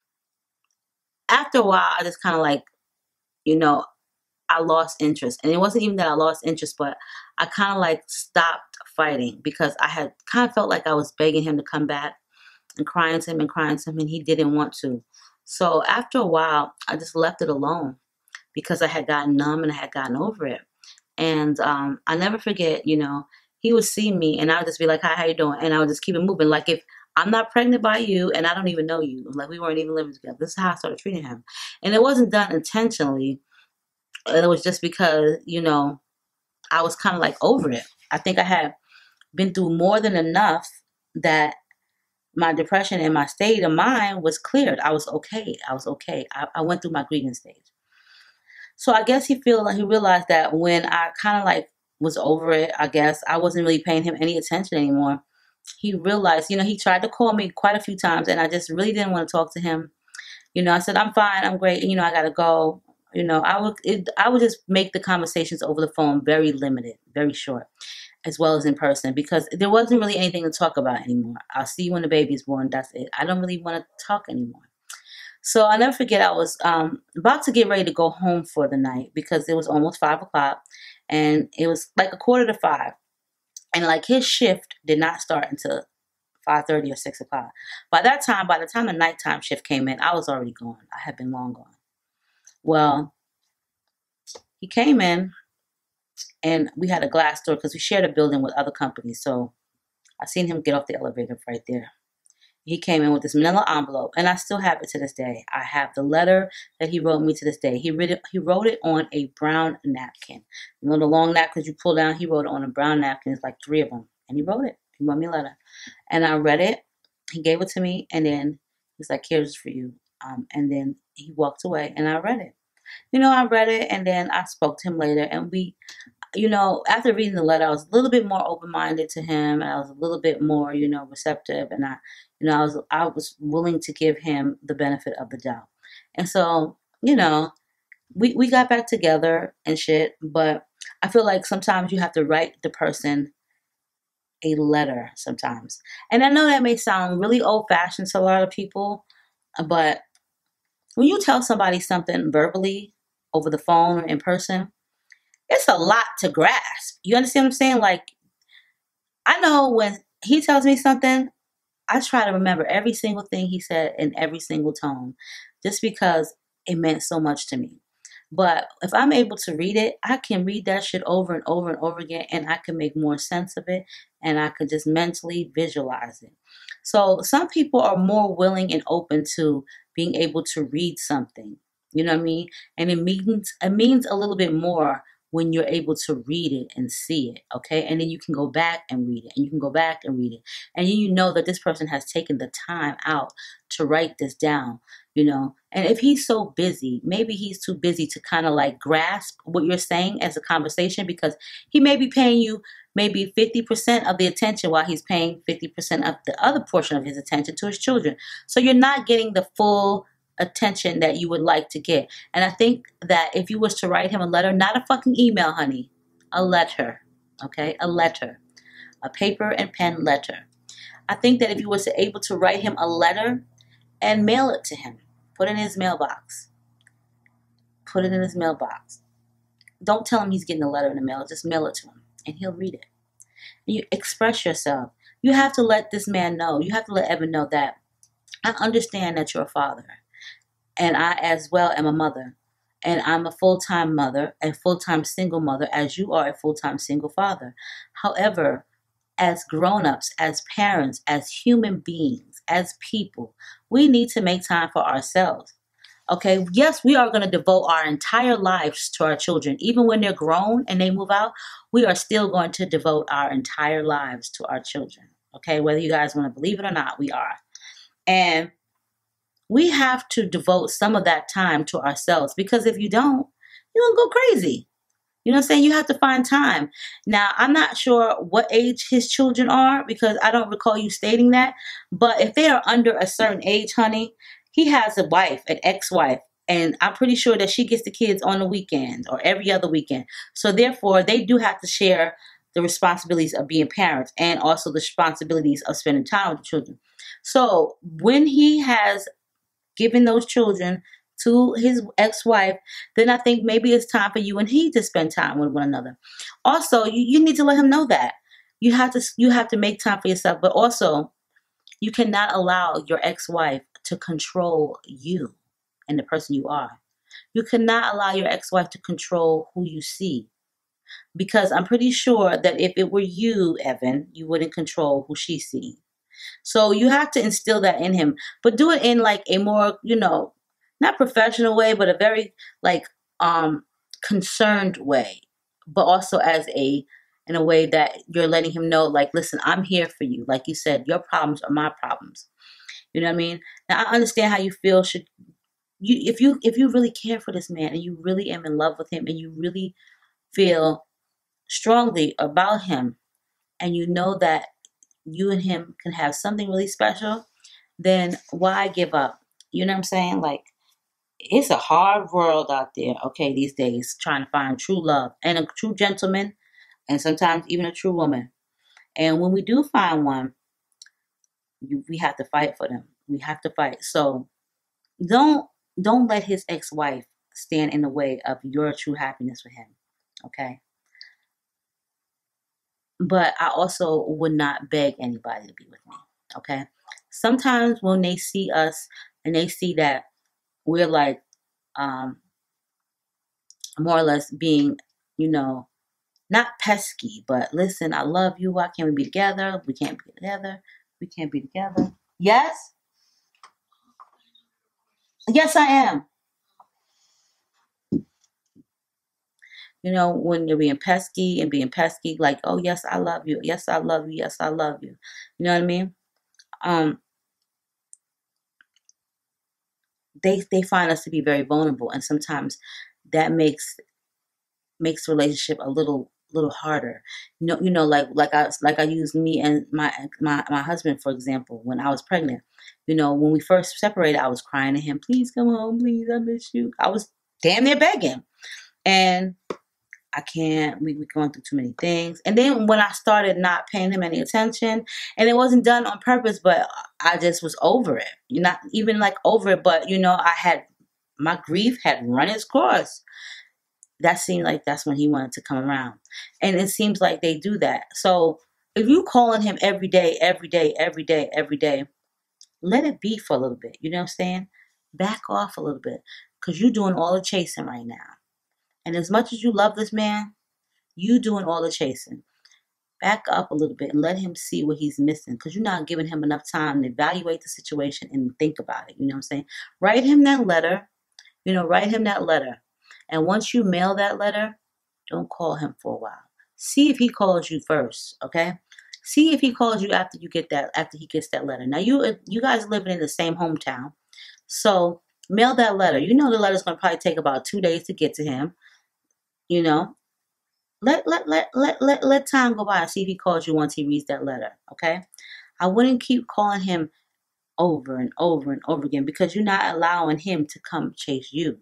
Speaker 1: After a while, I just kind of like, you know, I lost interest. And it wasn't even that I lost interest, but I kind of like stopped fighting because I had kind of felt like I was begging him to come back and crying to him and crying to him, and he didn't want to. So after a while, I just left it alone because I had gotten numb and I had gotten over it. And um, I never forget, you know, he would see me and I would just be like, "Hi, how you doing?" And I would just keep it moving. Like if I'm not pregnant by you and I don't even know you, like we weren't even living together. This is how I started treating him, and it wasn't done intentionally. It was just because you know I was kind of like over it. I think I had been through more than enough that my depression and my state of mind was cleared. I was okay. I was okay. I, I went through my grieving stage. So I guess he feel like he realized that when I kind of like was over it, I guess I wasn't really paying him any attention anymore. He realized, you know, he tried to call me quite a few times and I just really didn't want to talk to him. You know, I said, I'm fine, I'm great, you know, I gotta go. You know, I would it, I would just make the conversations over the phone very limited, very short as well as in person because there wasn't really anything to talk about anymore. I'll see you when the baby's born. That's it. I don't really want to talk anymore. So I'll never forget, I was um, about to get ready to go home for the night because it was almost five o'clock and it was like a quarter to five. And like his shift did not start until 5.30 or 6 o'clock. By that time, by the time the nighttime shift came in, I was already gone. I had been long gone. Well, he came in and we had a glass door because we shared a building with other companies. So I seen him get off the elevator right there. He came in with this manila envelope, and I still have it to this day. I have the letter that he wrote me to this day. He wrote it, he wrote it on a brown napkin. You know the long napkins you pull down. He wrote it on a brown napkin. It's like three of them, and he wrote it. He wrote me a letter, and I read it. He gave it to me, and then he's like, "Here's for you." Um, and then he walked away, and I read it. You know, I read it, and then I spoke to him later, and we you know, after reading the letter, I was a little bit more open minded to him. and I was a little bit more, you know, receptive, and I, you know, I was I was willing to give him the benefit of the doubt. And so, you know, we we got back together and shit. But I feel like sometimes you have to write the person a letter sometimes. And I know that may sound really old fashioned to a lot of people, but when you tell somebody something verbally over the phone or in person, it's a lot to grasp. You understand what I'm saying? Like, I know when he tells me something, I try to remember every single thing he said in every single tone just because it meant so much to me. But if I'm able to read it, I can read that shit over and over and over again and I can make more sense of it and I can just mentally visualize it. So some people are more willing and open to being able to read something. You know what I mean? And it means it means a little bit more when you're able to read it and see it, okay? And then you can go back and read it, and you can go back and read it. And you know that this person has taken the time out to write this down, you know? And if he's so busy, maybe he's too busy to kind of like grasp what you're saying as a conversation because he may be paying you maybe 50% of the attention while he's paying 50% of the other portion of his attention to his children. So you're not getting the full attention that you would like to get. And I think that if you was to write him a letter, not a fucking email, honey, a letter, okay? A letter, a paper and pen letter. I think that if you was able to write him a letter and mail it to him, put it in his mailbox, put it in his mailbox. Don't tell him he's getting a letter in the mail. Just mail it to him, and he'll read it. You express yourself. You have to let this man know. You have to let Evan know that I understand that you're a father, and I as well am a mother, and I'm a full time mother, a full time single mother, as you are a full time single father. However, as grown ups, as parents, as human beings, as people, we need to make time for ourselves. Okay, yes, we are going to devote our entire lives to our children. Even when they're grown and they move out, we are still going to devote our entire lives to our children. Okay, whether you guys want to believe it or not, we are. And we have to devote some of that time to ourselves because if you don't, you're going to go crazy. You know what I'm saying? You have to find time. Now, I'm not sure what age his children are because I don't recall you stating that. But if they are under a certain age, honey, he has a wife, an ex wife. And I'm pretty sure that she gets the kids on the weekend or every other weekend. So, therefore, they do have to share the responsibilities of being parents and also the responsibilities of spending time with the children. So, when he has given those children to his ex-wife, then I think maybe it's time for you and he to spend time with one another. Also, you, you need to let him know that. You have to you have to make time for yourself, but also you cannot allow your ex-wife to control you and the person you are. You cannot allow your ex-wife to control who you see. Because I'm pretty sure that if it were you, Evan, you wouldn't control who she sees. So you have to instill that in him, but do it in like a more, you know, not professional way, but a very like um concerned way, but also as a in a way that you're letting him know, like, listen, I'm here for you. Like you said, your problems are my problems. You know what I mean? Now I understand how you feel. Should you if you if you really care for this man and you really am in love with him and you really feel strongly about him and you know that you and him can have something really special, then why give up? You know what I'm saying? Like it's a hard world out there, okay, these days, trying to find true love and a true gentleman and sometimes even a true woman. And when we do find one, you, we have to fight for them. We have to fight. So don't don't let his ex-wife stand in the way of your true happiness with him. Okay? But I also would not beg anybody to be with me. Okay? Sometimes when they see us and they see that we're like um, more or less being, you know, not pesky, but listen, I love you. Why can't we be together? We can't be together. We can't be together. Yes? Yes, I am. You know, when you're being pesky and being pesky, like, oh, yes, I love you. Yes, I love you. Yes, I love you. You know what I mean? Um, they they find us to be very vulnerable, and sometimes that makes makes relationship a little little harder. You know, you know, like like I like I used me and my my my husband for example when I was pregnant. You know, when we first separated, I was crying to him, "Please come home, please, I miss you." I was damn near begging, and I can't. We were going through too many things. And then when I started not paying him any attention, and it wasn't done on purpose, but I just was over it. You're not even like over it, but you know, I had my grief had run its course. That seemed like that's when he wanted to come around. And it seems like they do that. So if you calling him every day, every day, every day, every day, let it be for a little bit. You know what I'm saying? Back off a little bit. Cause you're doing all the chasing right now. And as much as you love this man, you doing all the chasing. Back up a little bit and let him see what he's missing because you're not giving him enough time to evaluate the situation and think about it. You know what I'm saying? Write him that letter. You know, write him that letter. And once you mail that letter, don't call him for a while. See if he calls you first, okay? See if he calls you after you get that after he gets that letter. Now you you guys living in the same hometown. So mail that letter. You know the letter's gonna probably take about two days to get to him. You know, let let let let let let time go by and see if he calls you once he reads that letter. Okay, I wouldn't keep calling him over and over and over again because you're not allowing him to come chase you.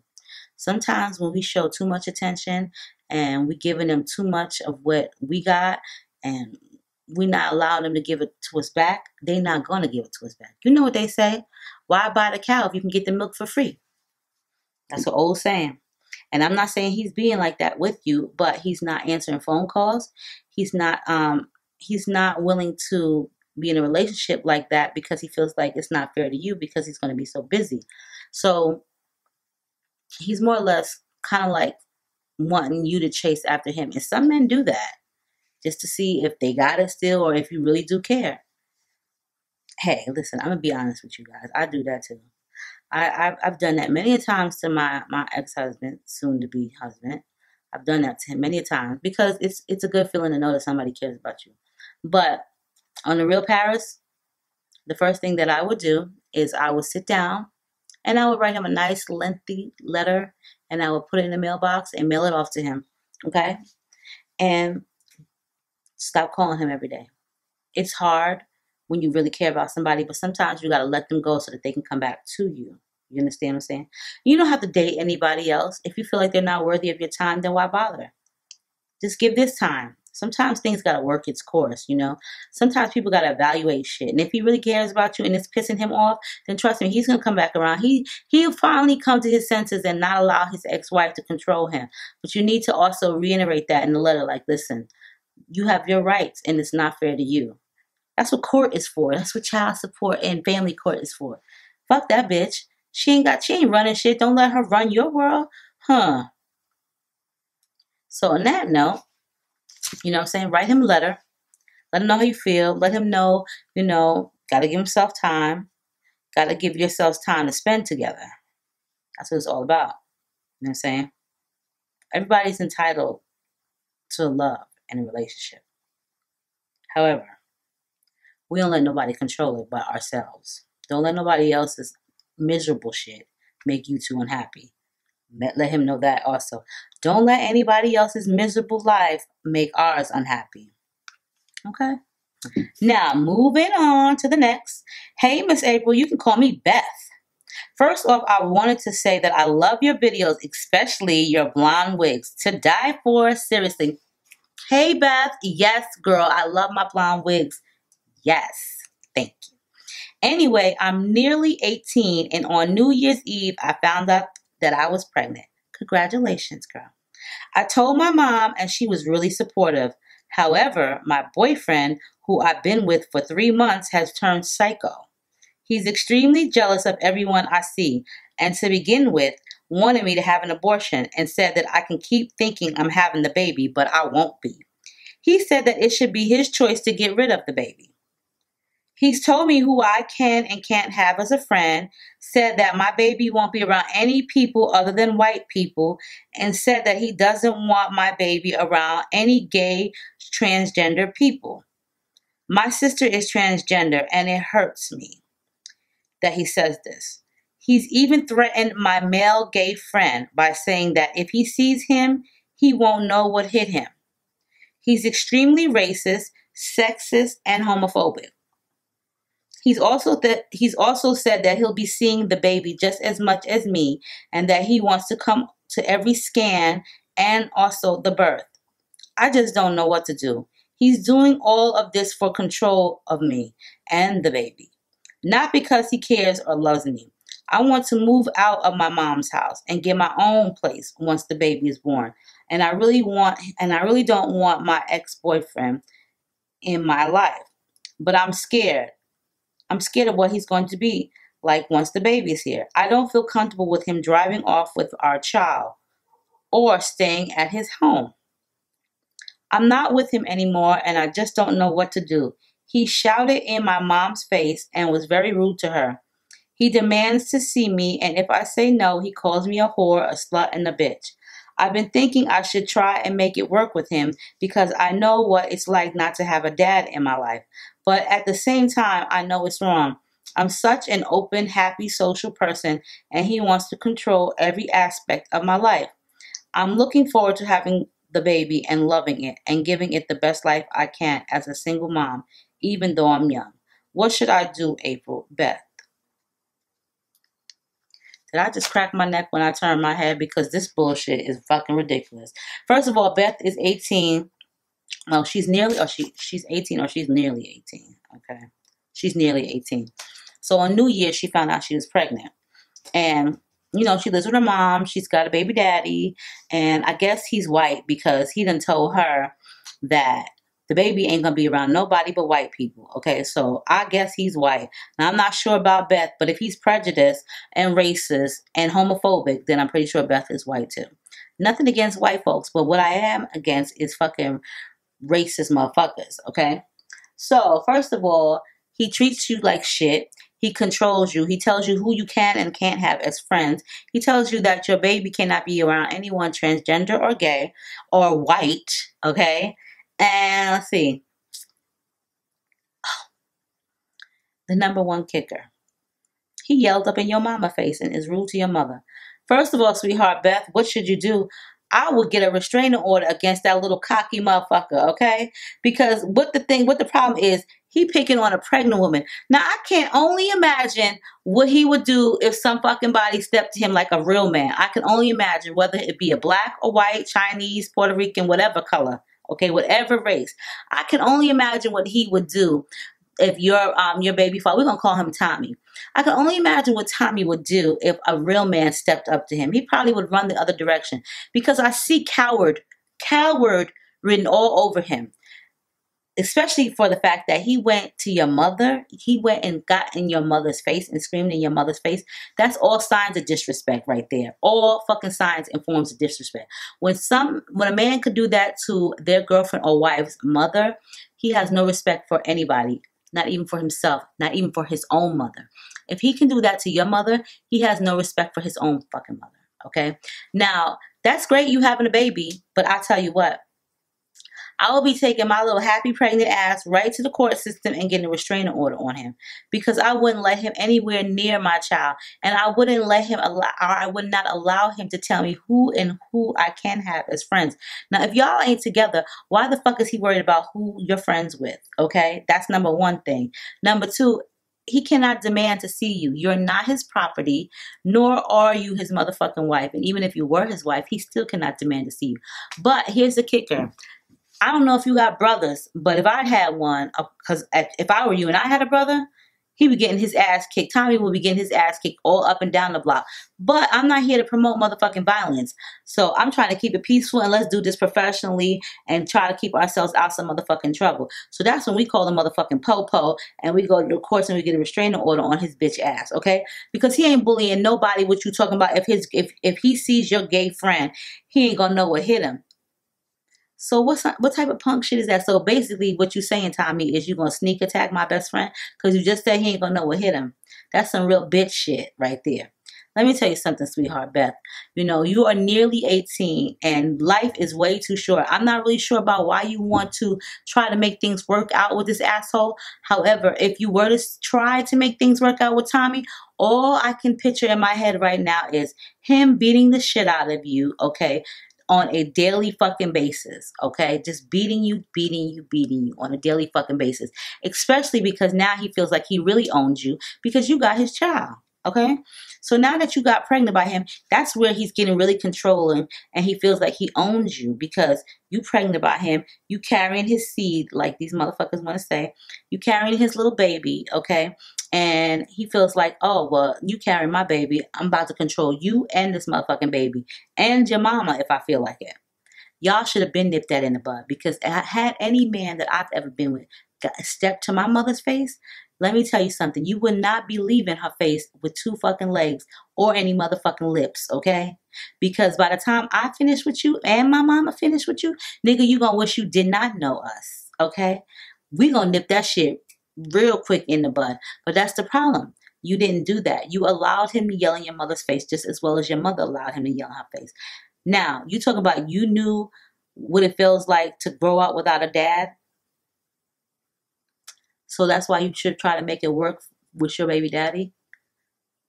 Speaker 1: Sometimes when we show too much attention and we're giving them too much of what we got and we not allowing them to give it to us back, they're not gonna give it to us back. You know what they say? Why buy the cow if you can get the milk for free? That's an old saying. And I'm not saying he's being like that with you, but he's not answering phone calls. He's not um he's not willing to be in a relationship like that because he feels like it's not fair to you because he's going to be so busy. So he's more or less kind of like wanting you to chase after him. And some men do that just to see if they got it still or if you really do care. Hey, listen, I'm gonna be honest with you guys. I do that too. I, I've, I've done that many times to my, my ex-husband, soon to be husband. I've done that to him many times because it's it's a good feeling to know that somebody cares about you. But on the real Paris, the first thing that I would do is I would sit down and I would write him a nice lengthy letter and I would put it in the mailbox and mail it off to him. Okay? And stop calling him every day. It's hard when you really care about somebody, but sometimes you got to let them go so that they can come back to you. You understand what I'm saying? You don't have to date anybody else. If you feel like they're not worthy of your time, then why bother? Just give this time. Sometimes things got to work its course, you know? Sometimes people got to evaluate shit. And if he really cares about you and it's pissing him off, then trust me, he's going to come back around. He, he'll finally come to his senses and not allow his ex-wife to control him. But you need to also reiterate that in the letter, like, listen, you have your rights and it's not fair to you. That's what court is for. That's what child support and family court is for. Fuck that bitch. She ain't got she ain't running shit. Don't let her run your world. Huh. So on that note, you know I'm saying? Write him a letter. Let him know how you feel. Let him know, you know, gotta give himself time. Gotta give yourselves time to spend together. That's what it's all about. You know what I'm saying? Everybody's entitled to love and a relationship. However, we don't let nobody control it but ourselves. Don't let nobody else's miserable shit make you too unhappy. Let him know that also. Don't let anybody else's miserable life make ours unhappy. Okay? Now, moving on to the next. Hey, Miss April, you can call me Beth. First off, I wanted to say that I love your videos, especially your blonde wigs. To die for, seriously. Hey, Beth. Yes, girl, I love my blonde wigs. Yes. Thank you. Anyway, I'm nearly 18, and on New Year's Eve, I found out that I was pregnant. Congratulations, girl. I told my mom, and she was really supportive. However, my boyfriend, who I've been with for three months, has turned psycho. He's extremely jealous of everyone I see, and to begin with, wanted me to have an abortion and said that I can keep thinking I'm having the baby, but I won't be. He said that it should be his choice to get rid of the baby. He's told me who I can and can't have as a friend, said that my baby won't be around any people other than white people, and said that he doesn't want my baby around any gay, transgender people. My sister is transgender, and it hurts me that he says this. He's even threatened my male gay friend by saying that if he sees him, he won't know what hit him. He's extremely racist, sexist, and homophobic. He's also that he's also said that he'll be seeing the baby just as much as me and that he wants to come to every scan and also the birth. I just don't know what to do. He's doing all of this for control of me and the baby. Not because he cares or loves me. I want to move out of my mom's house and get my own place once the baby is born. And I really want and I really don't want my ex-boyfriend in my life. But I'm scared I'm scared of what he's going to be like once the baby is here. I don't feel comfortable with him driving off with our child or staying at his home. I'm not with him anymore and I just don't know what to do. He shouted in my mom's face and was very rude to her. He demands to see me, and if I say no, he calls me a whore, a slut, and a bitch. I've been thinking I should try and make it work with him because I know what it's like not to have a dad in my life. But at the same time, I know it's wrong. I'm such an open, happy, social person, and he wants to control every aspect of my life. I'm looking forward to having the baby and loving it and giving it the best life I can as a single mom, even though I'm young. What should I do, April? Beth. Did I just crack my neck when I turned my head? Because this bullshit is fucking ridiculous. First of all, Beth is 18 well, she's nearly, or she she's 18, or she's nearly 18. Okay, she's nearly 18. So on New Year, she found out she was pregnant, and you know she lives with her mom. She's got a baby daddy, and I guess he's white because he done told her that the baby ain't gonna be around nobody but white people. Okay, so I guess he's white. Now I'm not sure about Beth, but if he's prejudiced and racist and homophobic, then I'm pretty sure Beth is white too. Nothing against white folks, but what I am against is fucking racist motherfuckers, okay? So, first of all, he treats you like shit. He controls you. He tells you who you can and can't have as friends. He tells you that your baby cannot be around anyone transgender or gay or white, okay? And let's see. The number one kicker. He yelled up in your mama face and is rude to your mother. First of all, sweetheart Beth, what should you do? I would get a restraining order against that little cocky motherfucker, okay? Because what the thing, what the problem is, he picking on a pregnant woman. Now I can only imagine what he would do if some fucking body stepped to him like a real man. I can only imagine whether it be a black or white, Chinese, Puerto Rican, whatever color, okay, whatever race. I can only imagine what he would do if your um your baby father, we're gonna call him Tommy. I can only imagine what Tommy would do if a real man stepped up to him. He probably would run the other direction because I see coward, coward written all over him. Especially for the fact that he went to your mother, he went and got in your mother's face and screamed in your mother's face. That's all signs of disrespect right there. All fucking signs and forms of disrespect. When some when a man could do that to their girlfriend or wife's mother, he has no respect for anybody not even for himself, not even for his own mother. If he can do that to your mother, he has no respect for his own fucking mother. Okay. Now, that's great you having a baby, but I tell you what, I will be taking my little happy pregnant ass right to the court system and getting a restraining order on him because I wouldn't let him anywhere near my child, and I wouldn't let him allow, I would not allow him to tell me who and who I can have as friends. Now, if y'all ain't together, why the fuck is he worried about who you're friends with? Okay, that's number one thing. Number two, he cannot demand to see you. You're not his property, nor are you his motherfucking wife. And even if you were his wife, he still cannot demand to see you. But here's the kicker I don't know if you got brothers, but if I had one, because uh, if I were you and I had a brother, he would be getting his ass kicked. Tommy would be getting his ass kicked all up and down the block. But I'm not here to promote motherfucking violence. So I'm trying to keep it peaceful and let's do this professionally and try to keep ourselves out some motherfucking trouble. So that's when we call the motherfucking po-po and we go to the courts and we get a restraining order on his bitch ass, okay? Because he ain't bullying nobody what you talking about. If his if if he sees your gay friend, he ain't gonna know what hit him. So what's what type of punk shit is that? So basically, what you saying, Tommy, is you gonna sneak attack my best friend because you just said he ain't gonna know what hit him. That's some real bitch shit right there. Let me tell you something, sweetheart Beth. You know, you are nearly 18 and life is way too short. I'm not really sure about why you want to try to make things work out with this asshole. However, if you were to try to make things work out with Tommy, all I can picture in my head right now is him beating the shit out of you, okay? On a daily fucking basis, okay? Just beating you, beating you, beating you on a daily fucking basis. Especially because now he feels like he really owns you because you got his child, okay? So now that you got pregnant by him, that's where he's getting really controlling and he feels like he owns you because you pregnant by him, you carrying his seed, like these motherfuckers want to say, you carrying his little baby, okay? And he feels like, oh, well, you carry my baby. I'm about to control you and this motherfucking baby and your mama if I feel like it. Y'all should have been nipped that in the bud because had any man that I've ever been with got a step to my mother's face, let me tell you something. You would not be leaving her face with two fucking legs or any motherfucking lips, okay? Because by the time I finish with you and my mama finish with you, nigga, you gonna wish you did not know us, okay? We gonna nip that shit real quick in the bud. But that's the problem. You didn't do that. You allowed him to yell in your mother's face just as well as your mother allowed him to yell in her face. Now, you talk about you knew what it feels like to grow up without a dad. So that's why you should try to make it work with your baby daddy.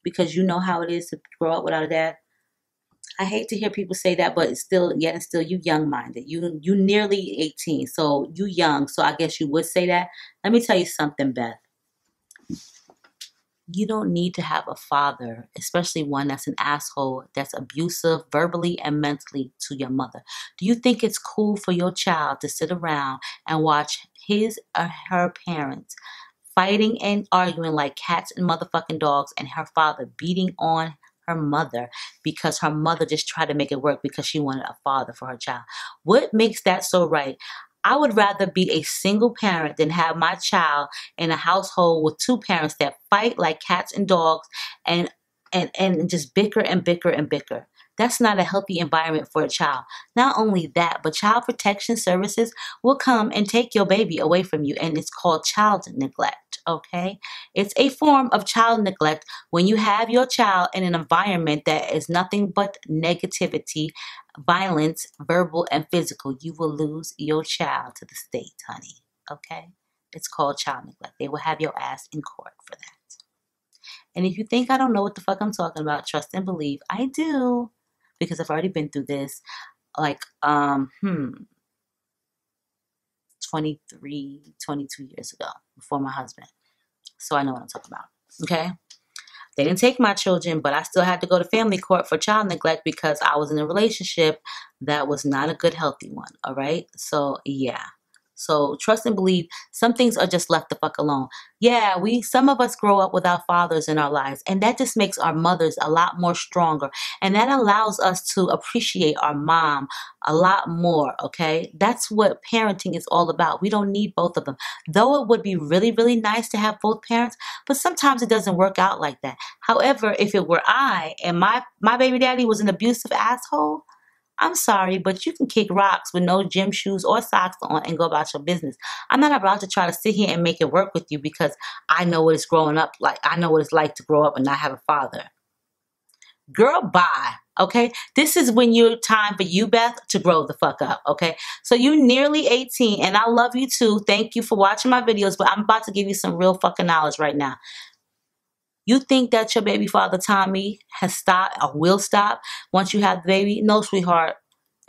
Speaker 1: Because you know how it is to grow up without a dad. I hate to hear people say that, but it's still yet and still you young minded. You you nearly 18, so you young. So I guess you would say that. Let me tell you something, Beth. you don't need to have a father, especially one that's an asshole, that's abusive verbally and mentally to your mother. Do you think it's cool for your child to sit around and watch his or her parents fighting and arguing like cats and motherfucking dogs and her father beating on her mother because her mother just tried to make it work because she wanted a father for her child? What makes that so right? I would rather be a single parent than have my child in a household with two parents that fight like cats and dogs and and and just bicker and bicker and bicker. That's not a healthy environment for a child. Not only that, but child protection services will come and take your baby away from you, and it's called child neglect. Okay? It's a form of child neglect when you have your child in an environment that is nothing but negativity, violence, verbal and physical. You will lose your child to the state, honey. Okay? It's called child neglect. They will have your ass in court for that. And if you think I don't know what the fuck I'm talking about, trust and believe, I do because I've already been through this like um hmm 23 22 years ago before my husband. So I know what I'm talking about. Okay? They didn't take my children, but I still had to go to family court for child neglect because I was in a relationship that was not a good healthy one, all right? So, yeah. So trust and believe some things are just left the fuck alone. Yeah, we some of us grow up without fathers in our lives, and that just makes our mothers a lot more stronger. And that allows us to appreciate our mom a lot more, okay? That's what parenting is all about. We don't need both of them. Though it would be really, really nice to have both parents, but sometimes it doesn't work out like that. However, if it were I and my my baby daddy was an abusive asshole, I'm sorry, but you can kick rocks with no gym shoes or socks on and go about your business. I'm not about to try to sit here and make it work with you because I know what it's growing up like. I know what it's like to grow up and not have a father. Girl, bye. Okay, this is when you're time for you, Beth, to grow the fuck up. Okay, so you nearly 18, and I love you too. Thank you for watching my videos, but I'm about to give you some real fucking knowledge right now. You think that your baby father, Tommy, has stopped or will stop once you have the baby? No, sweetheart.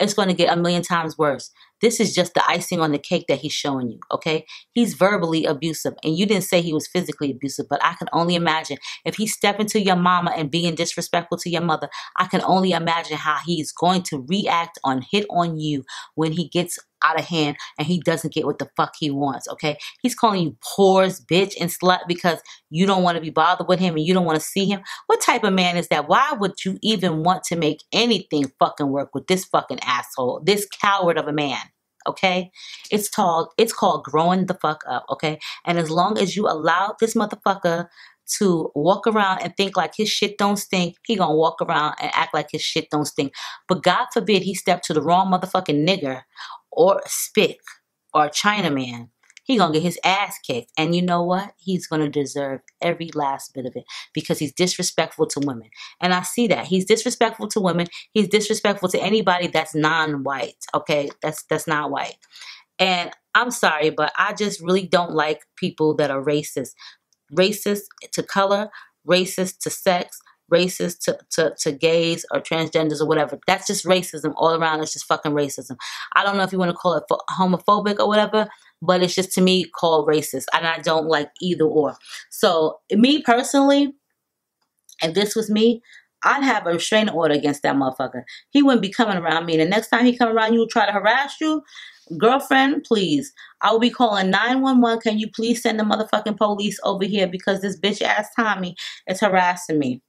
Speaker 1: It's going to get a million times worse. This is just the icing on the cake that he's showing you, okay? He's verbally abusive. And you didn't say he was physically abusive, but I can only imagine if he step into your mama and being disrespectful to your mother, I can only imagine how he's going to react on hit on you when he gets out of hand and he doesn't get what the fuck he wants, okay? He's calling you pores, bitch, and slut because you don't want to be bothered with him and you don't want to see him. What type of man is that? Why would you even want to make anything fucking work with this fucking asshole, this coward of a man? Okay, it's called it's called growing the fuck up. Okay, and as long as you allow this motherfucker to walk around and think like his shit don't stink, he gonna walk around and act like his shit don't stink. But God forbid he step to the wrong motherfucking nigger or a spick or a Chinaman, mm. he gonna get his ass kicked. And you know what? He's gonna deserve every last bit of it because he's disrespectful to women. And I see that. He's disrespectful to women. He's disrespectful to anybody that's non-white. Okay? That's that's not white. And I'm sorry, but I just really don't like people that are racist. Racist to color, racist to sex, racist to, to, to gays or transgenders or whatever. That's just racism all around. It's just fucking racism. I don't know if you want to call it homophobic or whatever, but it's just to me called racist. And I don't like either or. So, me personally, if this was me, I'd have a restraining order against that motherfucker. He wouldn't be coming around me. And the next time he come around you, try to harass you, girlfriend, please. I will be calling 911. Can you please send the motherfucking police over here because this bitch ass Tommy is harassing me.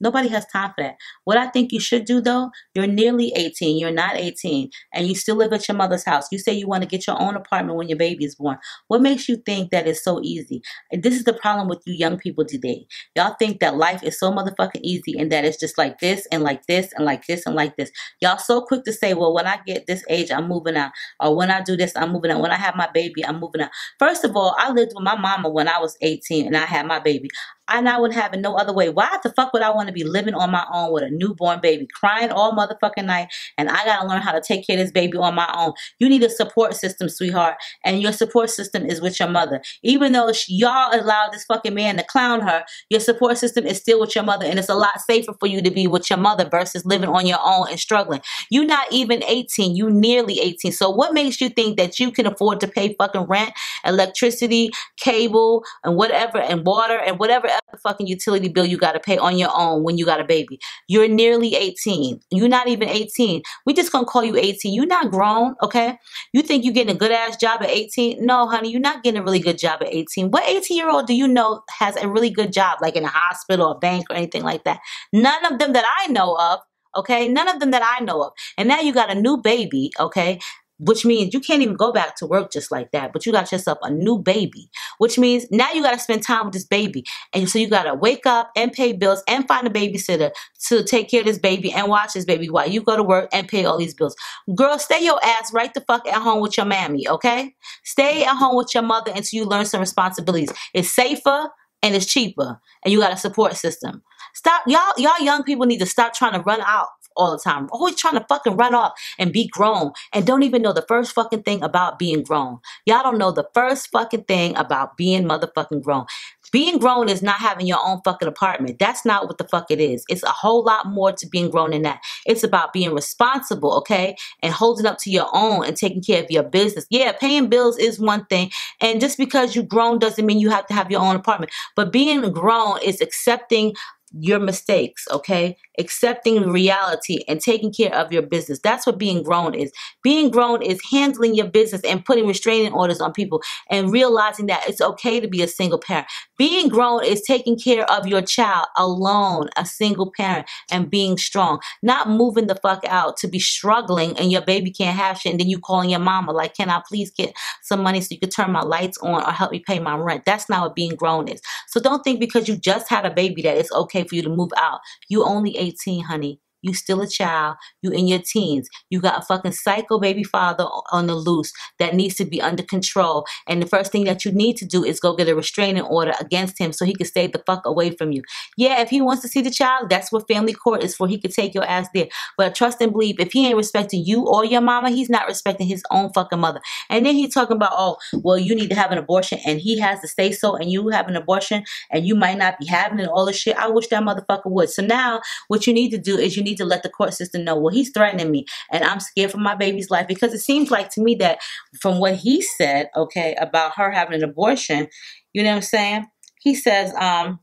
Speaker 1: Nobody has time for that. What I think you should do though, you're nearly 18, you're not 18, and you still live at your mother's house. You say you want to get your own apartment when your baby is born. What makes you think that it's so easy? And this is the problem with you young people today. Y'all think that life is so motherfucking easy and that it's just like this and like this and like this and like this. Y'all so quick to say, well, when I get this age, I'm moving out. Or when I do this, I'm moving out. When I have my baby, I'm moving out. First of all, I lived with my mama when I was 18 and I had my baby and I would have it no other way. Why the fuck would I want to be living on my own with a newborn baby, crying all motherfucking night, and I gotta learn how to take care of this baby on my own? You need a support system, sweetheart, and your support system is with your mother. Even though y'all allowed this fucking man to clown her, your support system is still with your mother, and it's a lot safer for you to be with your mother versus living on your own and struggling. You're not even 18, you nearly 18. So what makes you think that you can afford to pay fucking rent, electricity, cable, and whatever, and water, and whatever other fucking utility bill you got to pay on your own when you got a baby. You're nearly 18. You're not even 18. We just gonna call you 18. You're not grown, okay? You think you're getting a good ass job at 18? No, honey, you're not getting a really good job at 18. What 18 year old do you know has a really good job, like in a hospital, a bank, or anything like that? None of them that I know of okay? None of them that I know of. And now you got a new baby, okay? Which means you can't even go back to work just like that. But you got yourself a new baby, which means now you got to spend time with this baby. And so you got to wake up and pay bills and find a babysitter to take care of this baby and watch this baby while you go to work and pay all these bills. Girl, stay your ass right the fuck at home with your mammy, okay? Stay at home with your mother until you learn some responsibilities. It's safer and it's cheaper and you got a support system. Stop, y'all, y'all young people need to stop trying to run out all the time. Always trying to fucking run off and be grown and don't even know the first fucking thing about being grown. Y'all don't know the first fucking thing about being motherfucking grown. Being grown is not having your own fucking apartment. That's not what the fuck it is. It's a whole lot more to being grown than that. It's about being responsible, okay? And holding up to your own and taking care of your business. Yeah, paying bills is one thing. And just because you grown doesn't mean you have to have your own apartment. But being grown is accepting your mistakes, okay? Accepting reality and taking care of your business. That's what being grown is. Being grown is handling your business and putting restraining orders on people and realizing that it's okay to be a single parent. Being grown is taking care of your child alone, a single parent, and being strong. Not moving the fuck out to be struggling and your baby can't have shit and then you calling your mama like, can I please get some money so you can turn my lights on or help me pay my rent? That's not what being grown is. So don't think because you just had a baby that it's okay for you to move out. You only 18, honey. You still a child. You in your teens. You got a fucking psycho baby father on the loose that needs to be under control. And the first thing that you need to do is go get a restraining order against him so he can stay the fuck away from you. Yeah, if he wants to see the child, that's what family court is for. He could take your ass there. But trust and believe, if he ain't respecting you or your mama, he's not respecting his own fucking mother. And then he's talking about, oh, well, you need to have an abortion and he has to say so and you have an abortion and you might not be having it, all this shit. I wish that motherfucker would. So now what you need to do is you need need to let the court system know, well, he's threatening me and I'm scared for my baby's life because it seems like to me that from what he said, okay, about her having an abortion, you know what I'm saying? He says, um,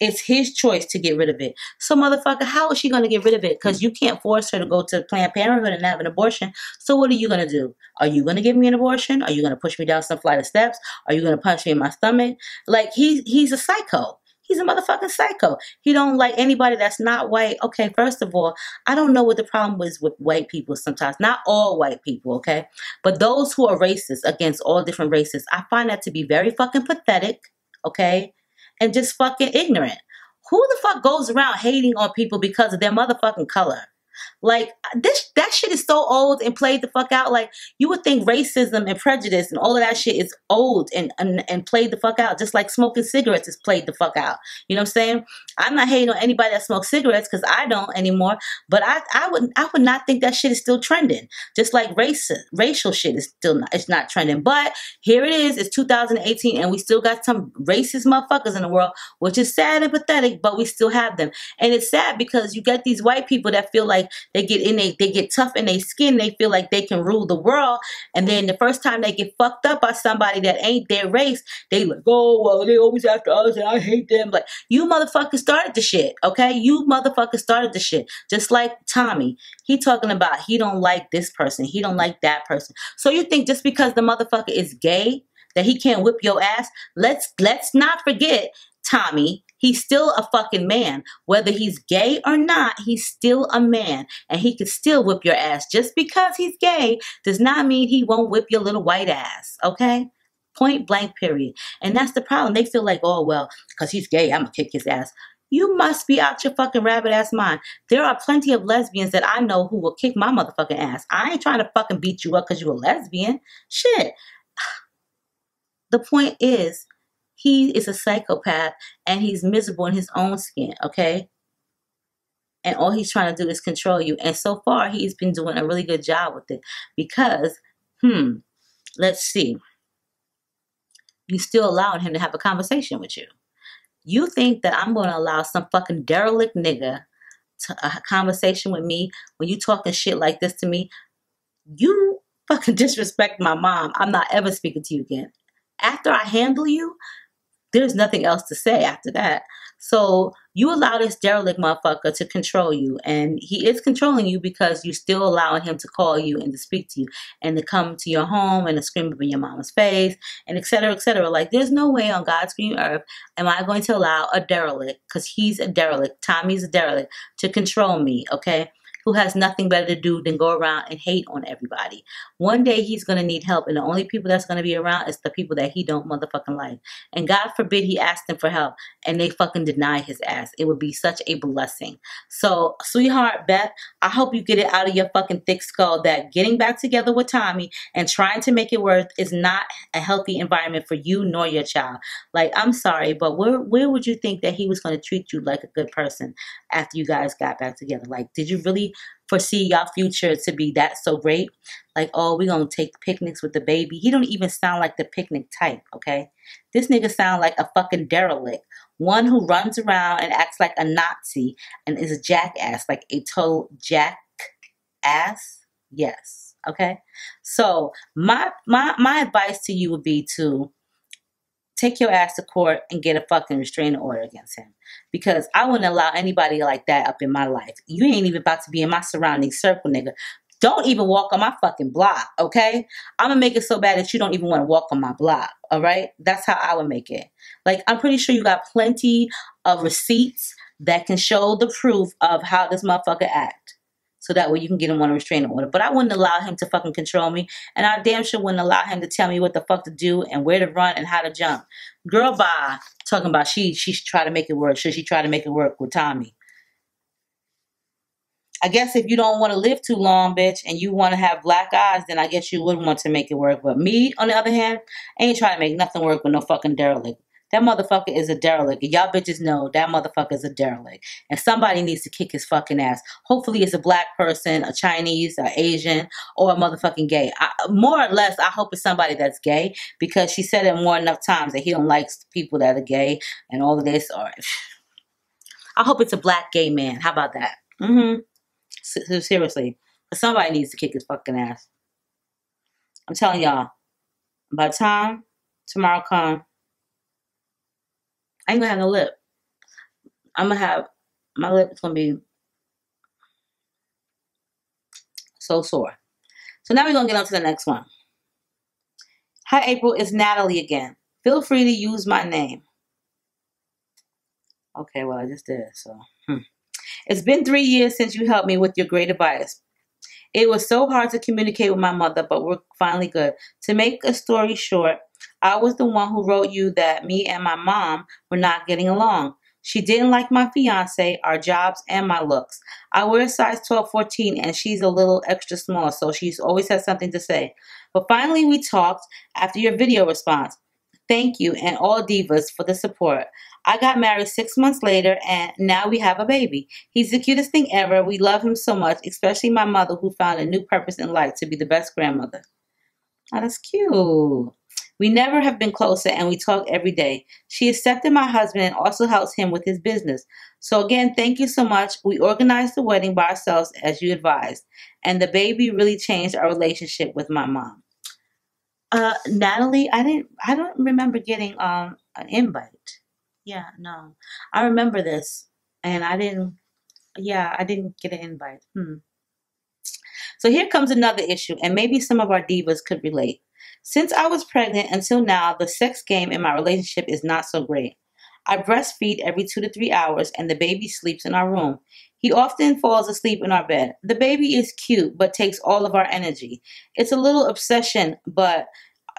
Speaker 1: it's his choice to get rid of it. So, motherfucker, how is she going to get rid of it? Because you can't force her to go to Planned Parenthood and have an abortion. So, what are you going to do? Are you going to give me an abortion? Are you going to push me down some flight of steps? Are you going to punch me in my stomach? Like, he, he's a psycho. He's a motherfucking psycho. He don't like anybody that's not white. Okay, first of all, I don't know what the problem is with white people sometimes. Not all white people, okay? But those who are racist against all different races, I find that to be very fucking pathetic, okay? And just fucking ignorant. Who the fuck goes around hating on people because of their motherfucking color? Like this, that shit is so old and played the fuck out. Like you would think racism and prejudice and all of that shit is old and and, and played the fuck out. Just like smoking cigarettes is played the fuck out. You know what I'm saying? I'm not hating on anybody that smokes cigarettes because I don't anymore. But I I would I would not think that shit is still trending. Just like race racial shit is still not it's not trending. But here it is. It's 2018 and we still got some racist motherfuckers in the world, which is sad and pathetic. But we still have them, and it's sad because you get these white people that feel like they get in they they get tough in their skin. They feel like they can rule the world. And then the first time they get fucked up by somebody that ain't their race, they like, oh well, they always after us and I hate them. Like you motherfucker started the shit, okay? You motherfucker started the shit. Just like Tommy. He talking about he don't like this person, he don't like that person. So you think just because the motherfucker is gay that he can't whip your ass? Let's let's not forget Tommy He's still a fucking man. Whether he's gay or not, he's still a man. And he could still whip your ass. Just because he's gay does not mean he won't whip your little white ass. Okay? Point blank, period. And that's the problem. They feel like, oh, well, because he's gay, I'm going to kick his ass. You must be out your fucking rabbit ass mind. There are plenty of lesbians that I know who will kick my motherfucking ass. I ain't trying to fucking beat you up because you're a lesbian. Shit. The point is, he is a psychopath and he's miserable in his own skin, okay? And all he's trying to do is control you. And so far, he's been doing a really good job with it because, hmm, let's see. You still allowing him to have a conversation with you. You think that I'm going to allow some fucking derelict nigga to a conversation with me when you talking shit like this to me? You fucking disrespect my mom. I'm not ever speaking to you again. After I handle you, there's nothing else to say after that. So you allow this derelict motherfucker to control you, and he is controlling you because you're still allowing him to call you and to speak to you and to come to your home and to scream up in your mama's face and etc. etc. Like there's no way on God's green earth am I going to allow a derelict because he's a derelict, Tommy's a derelict to control me. Okay, who has nothing better to do than go around and hate on everybody. One day he's going to need help, and the only people that's going to be around is the people that he don't motherfucking like. And God forbid he asked them for help and they fucking deny his ass. It would be such a blessing. So, sweetheart Beth, I hope you get it out of your fucking thick skull that getting back together with Tommy and trying to make it worth is not a healthy environment for you nor your child. Like, I'm sorry, but where where would you think that he was going to treat you like a good person after you guys got back together? Like, did you really foresee y'all future to be that so great. Like, oh, we gonna take picnics with the baby. He don't even sound like the picnic type, okay? This nigga sound like a fucking derelict. One who runs around and acts like a Nazi and is a jackass, like a total jackass. Yes. Okay. So my my my advice to you would be to take your ass to court and get a fucking restraining order against him. Because I wouldn't allow anybody like that up in my life. You ain't even about to be in my surrounding circle, nigga. Don't even walk on my fucking block, okay? I'm gonna make it so bad that you don't even want to walk on my block, all right? That's how I would make it. Like, I'm pretty sure you got plenty of receipts that can show the proof of how this motherfucker act so that way you can get him on a restraining order. But I wouldn't allow him to fucking control me, and I damn sure wouldn't allow him to tell me what the fuck to do and where to run and how to jump. Girl, bye. Talking about she she try to make it work. Should she try to make it work with Tommy? I guess if you don't want to live too long, bitch, and you want to have black eyes, then I guess you would want to make it work. But me, on the other hand, ain't trying to make nothing work with no fucking derelict. That motherfucker is a derelict. Y'all bitches know that motherfucker is a derelict. And somebody needs to kick his fucking ass. Hopefully it's a black person, a Chinese, a Asian, or a motherfucking gay. I, more or less, I hope it's somebody that's gay because she said it more enough times that he don't like people that are gay and all of this. Or I hope it's a black gay man. How about that? Mm-hmm. seriously. Somebody needs to kick his fucking ass. I'm telling y'all, by the time tomorrow comes, I ain't gonna have no lip. I'm gonna have my lip is gonna be so sore. So now we're gonna get on to the next one. Hi April, it's Natalie again. Feel free to use my name. Okay, well I just did so. Hmm. It's been three years since you helped me with your great advice. It was so hard to communicate with my mother, but we're finally good. To make a story short, I was the one who wrote you that me and my mom were not getting along. She didn't like my fiance, our jobs, and my looks. I wear a size 12, 14, and she's a little extra small, so she's always has something to say. But finally, we talked after your video response. Thank you and all divas for the support. I got married six months later, and now we have a baby. He's the cutest thing ever. We love him so much, especially my mother, who found a new purpose in life to be the best grandmother. Oh, that's cute. We never have been closer and we talk every day. She accepted my husband and also helps him with his business. So again, thank you so much. We organized the wedding by ourselves as you advised. And the baby really changed our relationship with my mom. Uh, Natalie, I didn't I don't remember getting um an invite. Yeah, no. I remember this and I didn't yeah, I didn't get an invite. Hmm. So here comes another issue, and maybe some of our divas could relate. Since I was pregnant until now, the sex game in my relationship is not so great. I breastfeed every two to three hours, and the baby sleeps in our room. He often falls asleep in our bed. The baby is cute, but takes all of our energy. It's a little obsession, but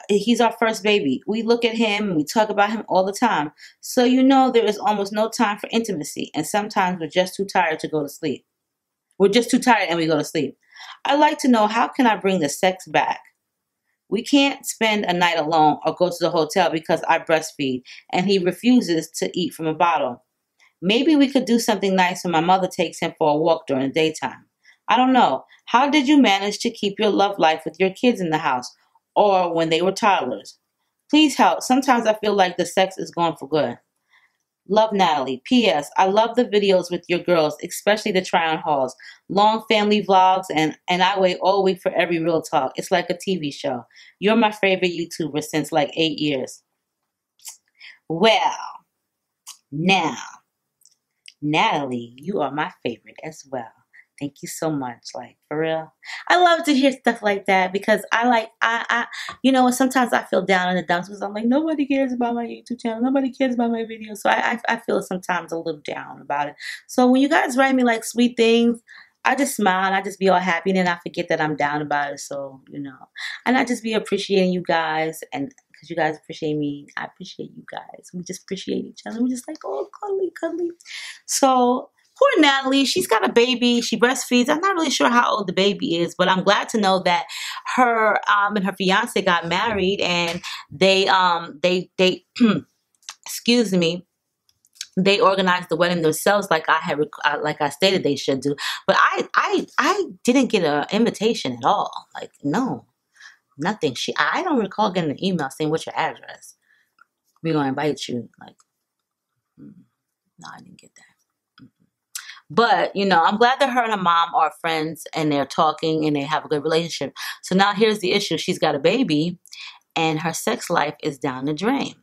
Speaker 1: he's our first baby. We look at him and we talk about him all the time. So you know there is almost no time for intimacy, and sometimes we're just too tired to go to sleep. We're just too tired and we go to sleep. I'd like to know how can I bring the sex back? We can't spend a night alone or go to the hotel because I breastfeed and he refuses to eat from a bottle. Maybe we could do something nice when my mother takes him for a walk during the daytime. I don't know. How did you manage to keep your love life with your kids in the house or when they were toddlers? Please help. Sometimes I feel like the sex is gone for good. Love Natalie. P.S. I love the videos with your girls, especially the try on hauls. Long family vlogs, and, and I wait all week for every real talk. It's like a TV show. You're my favorite YouTuber since like eight years. Well, now, Natalie, you are my favorite as well. Thank you so much. Like for real. I love to hear stuff like that because I like I I you know sometimes I feel down in the dumps because I'm like nobody cares about my YouTube channel. Nobody cares about my videos. So I, I I feel sometimes a little down about it. So when you guys write me like sweet things, I just smile and I just be all happy and then I forget that I'm down about it. So, you know. And I just be appreciating you guys and because you guys appreciate me. I appreciate you guys. We just appreciate each other. We're just like, oh, cuddly, cuddly. So poor Natalie, she's got a baby. She breastfeeds. I'm not really sure how old the baby is, but I'm glad to know that her um, and her fiance got married and they um they they excuse me they organized the wedding themselves like I had uh, like I stated they should do. But I I I didn't get an invitation at all. Like no. Nothing. She I don't recall getting an email saying what's your address. We're gonna invite you. Like mm, no, I didn't get that. But, you know, I'm glad that her and her mom are friends and they're talking and they have a good relationship. So now here's the issue. She's got a baby and her sex life is down the drain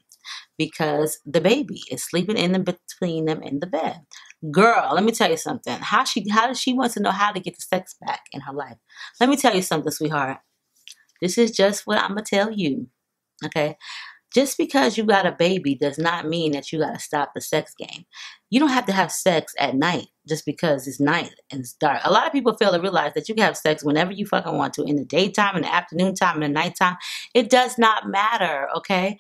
Speaker 1: because the baby is sleeping in the between them in the bed. Girl, let me tell you something. How she how does she wants to know how to get the sex back in her life? Let me tell you something, sweetheart. This is just what I'm gonna tell you. Okay? Just because you got a baby does not mean that you got to stop the sex game. You don't have to have sex at night just because it's night and it's dark. A lot of people fail to realize that you can have sex whenever you fucking want to, in the daytime, in the afternoon time, in the nighttime. It does not matter, okay?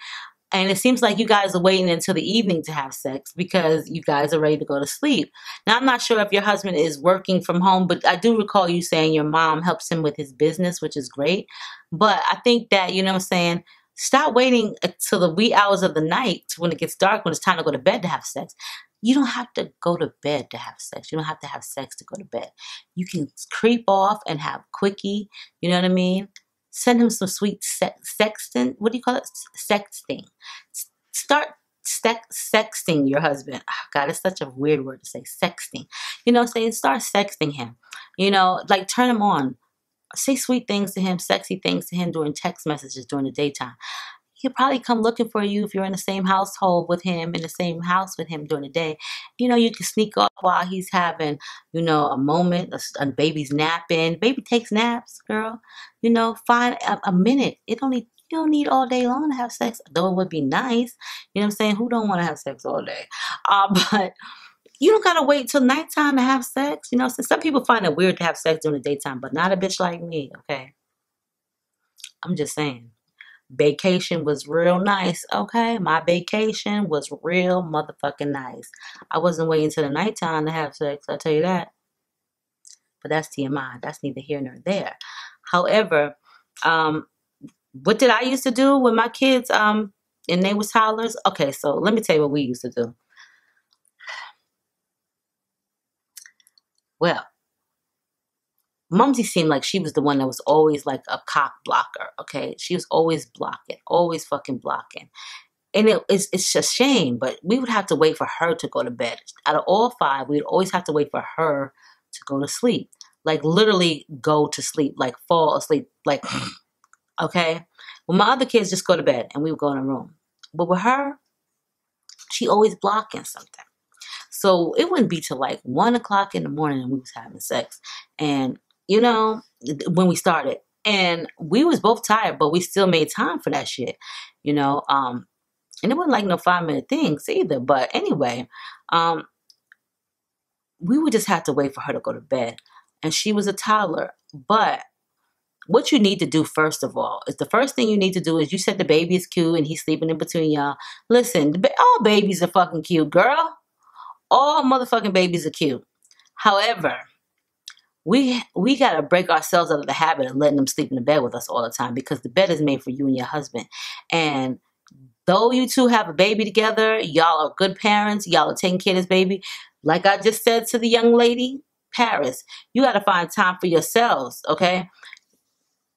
Speaker 1: And it seems like you guys are waiting until the evening to have sex because you guys are ready to go to sleep. Now, I'm not sure if your husband is working from home, but I do recall you saying your mom helps him with his business, which is great. But I think that, you know what I'm saying? Stop waiting uh, until the wee hours of the night when it gets dark, when it's time to go to bed to have sex. You don't have to go to bed to have sex. You don't have to have sex to go to bed. You can creep off and have quickie. You know what I mean? Send him some sweet sex, sexting. What do you call it? Sexting. Start sex, sexting your husband. Oh, God, it's such a weird word to say. Sexting. You know, saying start sexting him. You know, like turn him on say sweet things to him, sexy things to him during text messages during the daytime. He'll probably come looking for you if you're in the same household with him, in the same house with him during the day. You know, you can sneak off while he's having, you know, a moment, a, a baby's napping. Baby takes naps, girl. You know, find a, a minute. It only you don't need all day long to have sex, though it would be nice. You know what I'm saying? Who don't want to have sex all day? Uh, but you don't gotta wait till nighttime to have sex. You know, so some people find it weird to have sex during the daytime, but not a bitch like me, okay? I'm just saying. Vacation was real nice, okay? My vacation was real motherfucking nice. I wasn't waiting till the nighttime to have sex, I'll tell you that. But that's TMI. That's neither here nor there. However, um, what did I used to do with my kids um, and they was toddlers? Okay, so let me tell you what we used to do. Well, Mumsy seemed like she was the one that was always like a cock blocker, okay? She was always blocking, always fucking blocking. And it, it's, it's a shame, but we would have to wait for her to go to bed. Out of all five, we'd always have to wait for her to go to sleep. Like literally go to sleep, like fall asleep, like, okay? Well, my other kids just go to bed and we would go in a room. But with her, she always blocking something. So it wouldn't be till like one o'clock in the morning and we was having sex. And, you know, when we started. And we was both tired, but we still made time for that shit. You know, um, and it wasn't like no five minute things either. But anyway, um, we would just have to wait for her to go to bed. And she was a toddler. But what you need to do first of all is the first thing you need to do is you said the baby is cute and he's sleeping in between y'all. Listen, all babies are fucking cute, girl all motherfucking babies are cute. However, we we gotta break ourselves out of the habit of letting them sleep in the bed with us all the time because the bed is made for you and your husband. And though you two have a baby together, y'all are good parents, y'all are taking care of this baby. Like I just said to the young lady, Paris, you gotta find time for yourselves, okay?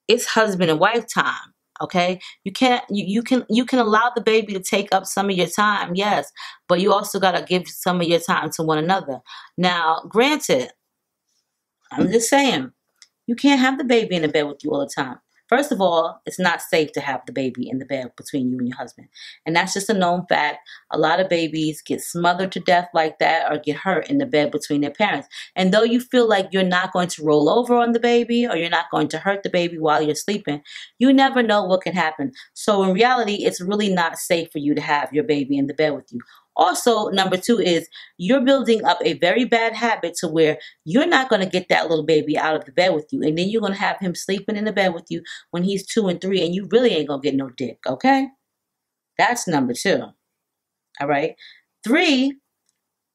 Speaker 1: It's husband and wife time okay? You can't you, you can you can allow the baby to take up some of your time yes but you also got to give some of your time to one another. Now granted i'm just saying you can't have the baby in the bed with you all the time First of all, it's not safe to have the baby in the bed between you and your husband. And that's just a known fact. A lot of babies get smothered to death like that or get hurt in the bed between their parents. And though you feel like you're not going to roll over on the baby or you're not going to hurt the baby while you're sleeping, you never know what can happen. So in reality, it's really not safe for you to have your baby in the bed with you. Also, number two is you're building up a very bad habit to where you're not going to get that little baby out of the bed with you. And then you're going to have him sleeping in the bed with you when he's two and three, and you really ain't going to get no dick, okay? That's number two. All right. Three,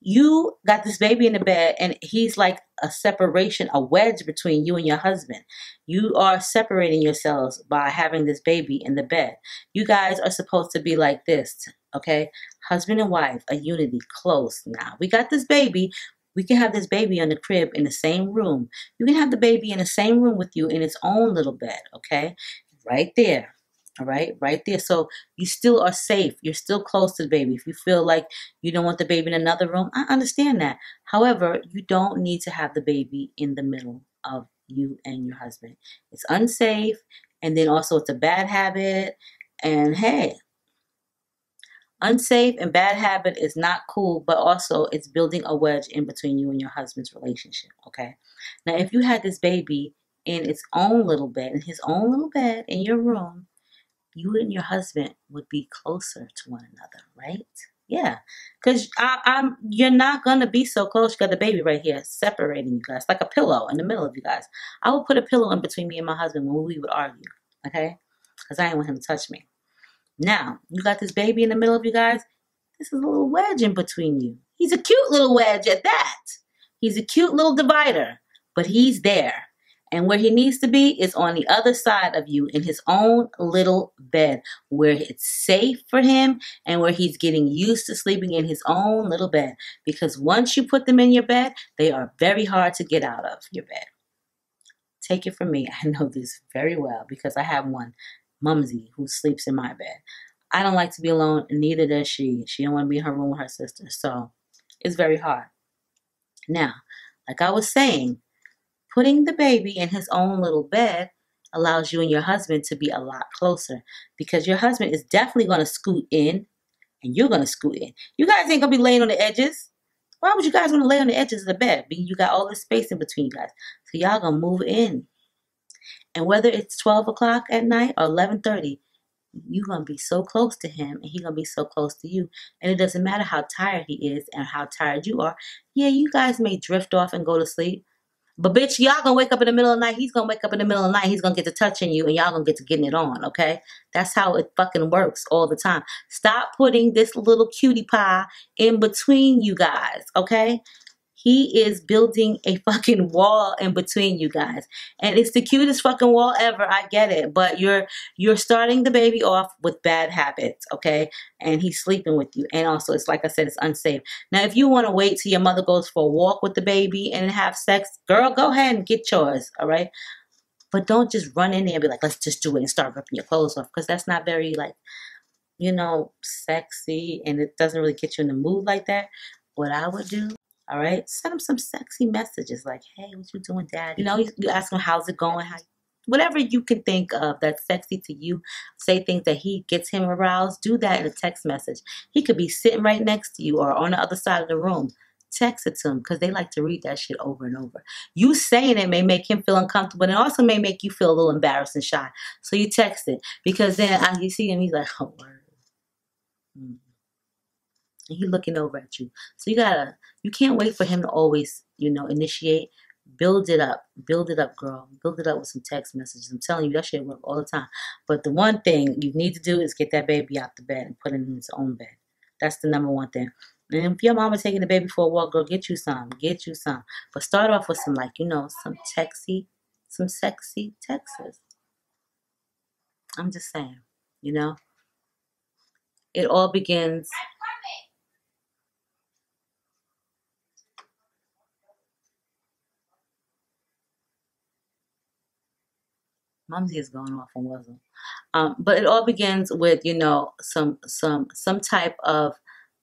Speaker 1: you got this baby in the bed and he's like a separation, a wedge between you and your husband. You are separating yourselves by having this baby in the bed. You guys are supposed to be like this, okay? Husband and wife, a unity, close. Now, we got this baby. We can have this baby on the crib in the same room. You can have the baby in the same room with you in its own little bed, okay? Right there. All right, right there. So you still are safe. You're still close to the baby. If you feel like you don't want the baby in another room, I understand that. However, you don't need to have the baby in the middle of you and your husband. It's unsafe. And then also, it's a bad habit. And hey, unsafe and bad habit is not cool, but also it's building a wedge in between you and your husband's relationship. Okay. Now, if you had this baby in its own little bed, in his own little bed in your room, you and your husband would be closer to one another, right? Yeah, because I'm you're not gonna be so close. You got the baby right here separating you guys, like a pillow in the middle of you guys. I would put a pillow in between me and my husband when we would argue, okay? Because I didn't want him to touch me. Now you got this baby in the middle of you guys. This is a little wedge in between you. He's a cute little wedge at that. He's a cute little divider, but he's there. And where he needs to be is on the other side of you in his own little bed where it's safe for him and where he's getting used to sleeping in his own little bed. Because once you put them in your bed, they are very hard to get out of your bed. Take it from me. I know this very well because I have one, Mumsy, who sleeps in my bed. I don't like to be alone, neither does she. She don't want to be in her room with her sister. So it's very hard. Now, like I was saying, Putting the baby in his own little bed allows you and your husband to be a lot closer because your husband is definitely going to scoot in and you're going to scoot in. You guys ain't going to be laying on the edges. Why would you guys want to lay on the edges of the bed? You got all this space in between you guys. So y'all going to move in. And whether it's 12 o'clock at night or 11.30, you're going to be so close to him and he's going to be so close to you. And it doesn't matter how tired he is and how tired you are. Yeah, you guys may drift off and go to sleep. But bitch, y'all gonna wake up in the middle of the night. He's gonna wake up in the middle of the night. He's gonna get to touching you, and y'all gonna get to getting it on. Okay, that's how it fucking works all the time. Stop putting this little cutie pie in between you guys. Okay, he is building a fucking wall in between you guys. And it's the cutest fucking wall ever. I get it. But you're you're starting the baby off with bad habits, okay? And he's sleeping with you. And also it's like I said, it's unsafe. Now if you want to wait till your mother goes for a walk with the baby and have sex, girl, go ahead and get yours, all right? But don't just run in there and be like, let's just do it and start ripping your clothes off. Because that's not very like, you know, sexy and it doesn't really get you in the mood like that. What I would do all right. Send him some sexy messages like, hey, what you doing, dad? You know, you, you ask him, how's it going? How, whatever you can think of that's sexy to you. Say things that he gets him aroused. Do that in a text message. He could be sitting right next to you or on the other side of the room. Text it to him because they like to read that shit over and over. You saying it may make him feel uncomfortable and also may make you feel a little embarrassed and shy. So you text it because then uh, you see him, he's like, oh, word. Mm and he looking over at you. So you gotta, you can't wait for him to always, you know, initiate. Build it up, build it up, girl. Build it up with some text messages. I'm telling you, that shit work all the time. But the one thing you need to do is get that baby out the bed and put it in his own bed. That's the number one thing. And if your mama taking the baby for a walk, girl, get you some. Get you some. But start off with some, like, you know, some sexy, some sexy Texas. I'm just saying, you know. It all begins Mumsy is going off on Wuzzle. Um, but it all begins with, you know, some some some type of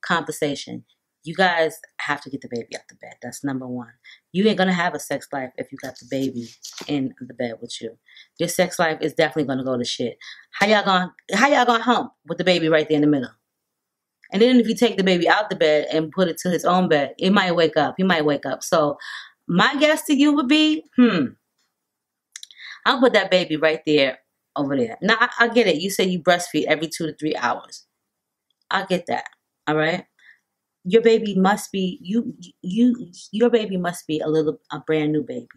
Speaker 1: conversation. you guys have to get the baby out the bed. That's number one. You ain't gonna have a sex life if you got the baby in the bed with you. Your sex life is definitely gonna go to shit. How y'all gonna how y'all gonna hump with the baby right there in the middle? And then if you take the baby out the bed and put it to his own bed, it might wake up. He might wake up. So my guess to you would be, hmm, I'll put that baby right there over there. Now I, I get it. You say you breastfeed every two to three hours. I get that. All right your baby must be you you your baby must be a little a brand new baby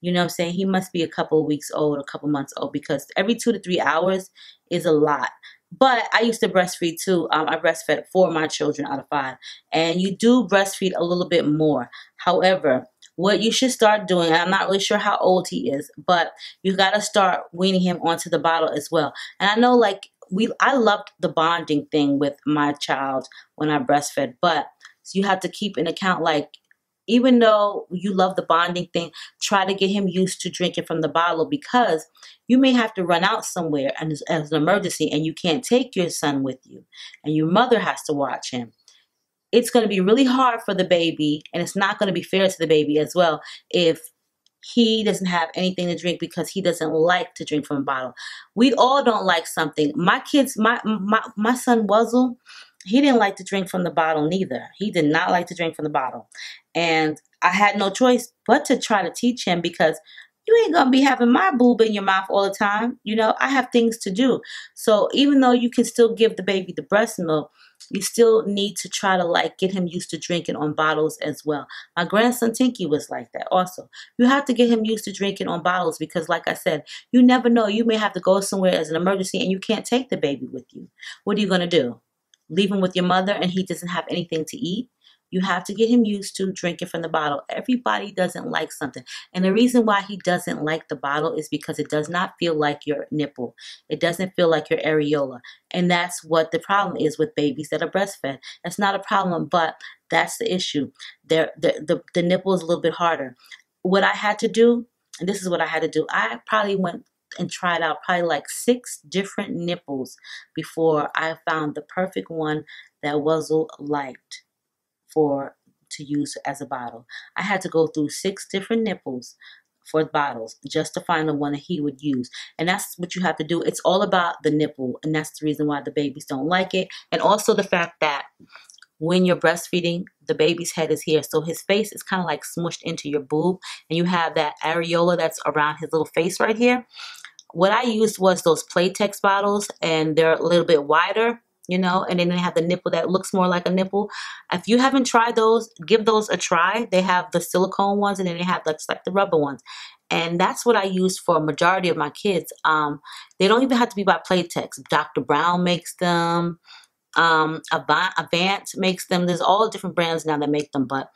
Speaker 1: you know what i'm saying he must be a couple weeks old a couple months old because every two to three hours is a lot but i used to breastfeed too um, i breastfed four of my children out of five and you do breastfeed a little bit more however what you should start doing i'm not really sure how old he is but you got to start weaning him onto the bottle as well and i know like we I loved the bonding thing with my child when I breastfed, but you have to keep in account like even though you love the bonding thing, try to get him used to drinking from the bottle because you may have to run out somewhere and as, as an emergency and you can't take your son with you and your mother has to watch him. It's going to be really hard for the baby and it's not going to be fair to the baby as well if he doesn't have anything to drink because he doesn't like to drink from a bottle. We all don't like something. My kids, my my my son Wuzzle, he didn't like to drink from the bottle neither. He did not like to drink from the bottle. And I had no choice but to try to teach him because you ain't gonna be having my boob in your mouth all the time. You know, I have things to do. So even though you can still give the baby the breast milk, you still need to try to like get him used to drinking on bottles as well. My grandson Tinky was like that also. You have to get him used to drinking on bottles because like I said, you never know. You may have to go somewhere as an emergency and you can't take the baby with you. What are you going to do? Leave him with your mother and he doesn't have anything to eat? You have to get him used to drinking from the bottle. Everybody doesn't like something. And the reason why he doesn't like the bottle is because it does not feel like your nipple. It doesn't feel like your areola. And that's what the problem is with babies that are breastfed. That's not a problem, but that's the issue. The, the, the nipple is a little bit harder. What I had to do, and this is what I had to do, I probably went and tried out probably like six different nipples before I found the perfect one that Wuzzle liked for to use as a bottle. I had to go through six different nipples for bottles just to find the one that he would use. And that's what you have to do. It's all about the nipple, and that's the reason why the babies don't like it. And also the fact that when you're breastfeeding, the baby's head is here. So his face is kind of like smushed into your boob, and you have that areola that's around his little face right here. What I used was those Playtex bottles, and they're a little bit wider you know, and then they have the nipple that looks more like a nipple. If you haven't tried those, give those a try. They have the silicone ones and then they have like, like the rubber ones. And that's what I use for a majority of my kids. Um, they don't even have to be by Playtex. Dr. Brown makes them. Um, Avent, Avent makes them. There's all different brands now that make them, but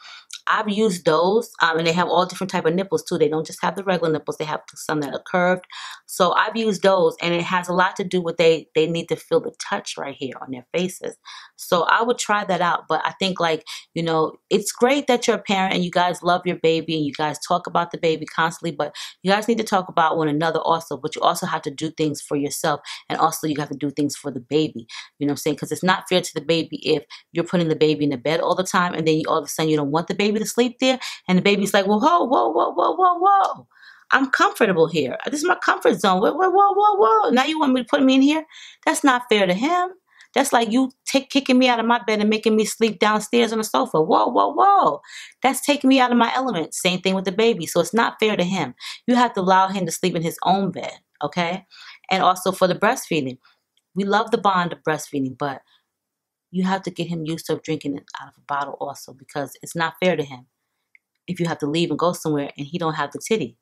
Speaker 1: I've used those, um, and they have all different type of nipples too. They don't just have the regular nipples; they have some that are curved. So I've used those, and it has a lot to do with they they need to feel the touch right here on their faces. So I would try that out. But I think like you know, it's great that you're a parent and you guys love your baby and you guys talk about the baby constantly. But you guys need to talk about one another also. But you also have to do things for yourself, and also you have to do things for the baby. You know what I'm saying? Because it's not fair to the baby if you're putting the baby in the bed all the time, and then you, all of a sudden you don't want the baby baby to sleep there. And the baby's like, whoa, whoa, whoa, whoa, whoa, whoa. I'm comfortable here. This is my comfort zone. Whoa, whoa, whoa, whoa, whoa. Now you want me to put me in here? That's not fair to him. That's like you take kicking me out of my bed and making me sleep downstairs on the sofa. Whoa, whoa, whoa. That's taking me out of my element. Same thing with the baby. So it's not fair to him. You have to allow him to sleep in his own bed, okay? And also for the breastfeeding. We love the bond of breastfeeding, but you have to get him used to drinking it out of a bottle also because it's not fair to him if you have to leave and go somewhere and he don't have the titty.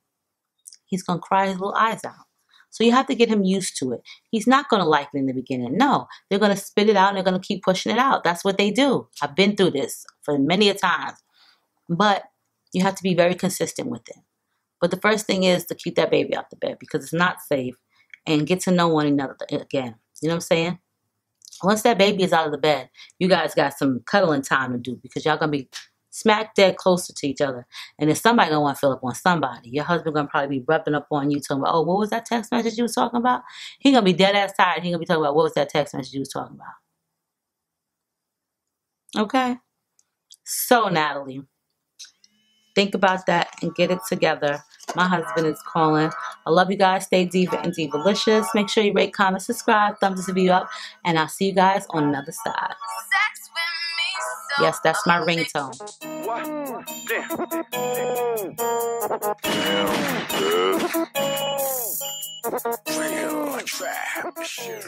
Speaker 1: He's to cry his little eyes out. So you have to get him used to it. He's not to like it in the beginning. No, they're to spit it out and they're to keep pushing it out. That's what they do. I've been through this for many a times. But you have to be very consistent with it. But the first thing is to keep that baby out the bed because it's not safe and get to know one another again. You know what I'm saying? Once that baby is out of the bed, you guys got some cuddling time to do because y'all gonna be smack dead closer to each other. And if somebody gonna want to fill up on somebody, your husband gonna probably be rubbing up on you, talking about, oh, what was that text message you was talking about? He gonna be dead ass tired. He gonna be talking about what was that text message you was talking about. Okay. So, Natalie, think about that and get it together. My husband is calling. I love you guys. Stay diva and divalicious. Make sure you rate, comment, subscribe, thumbs this video up, and I'll see you guys on another side. Yes, that's my ringtone. Damn. Damn. Real trap shit.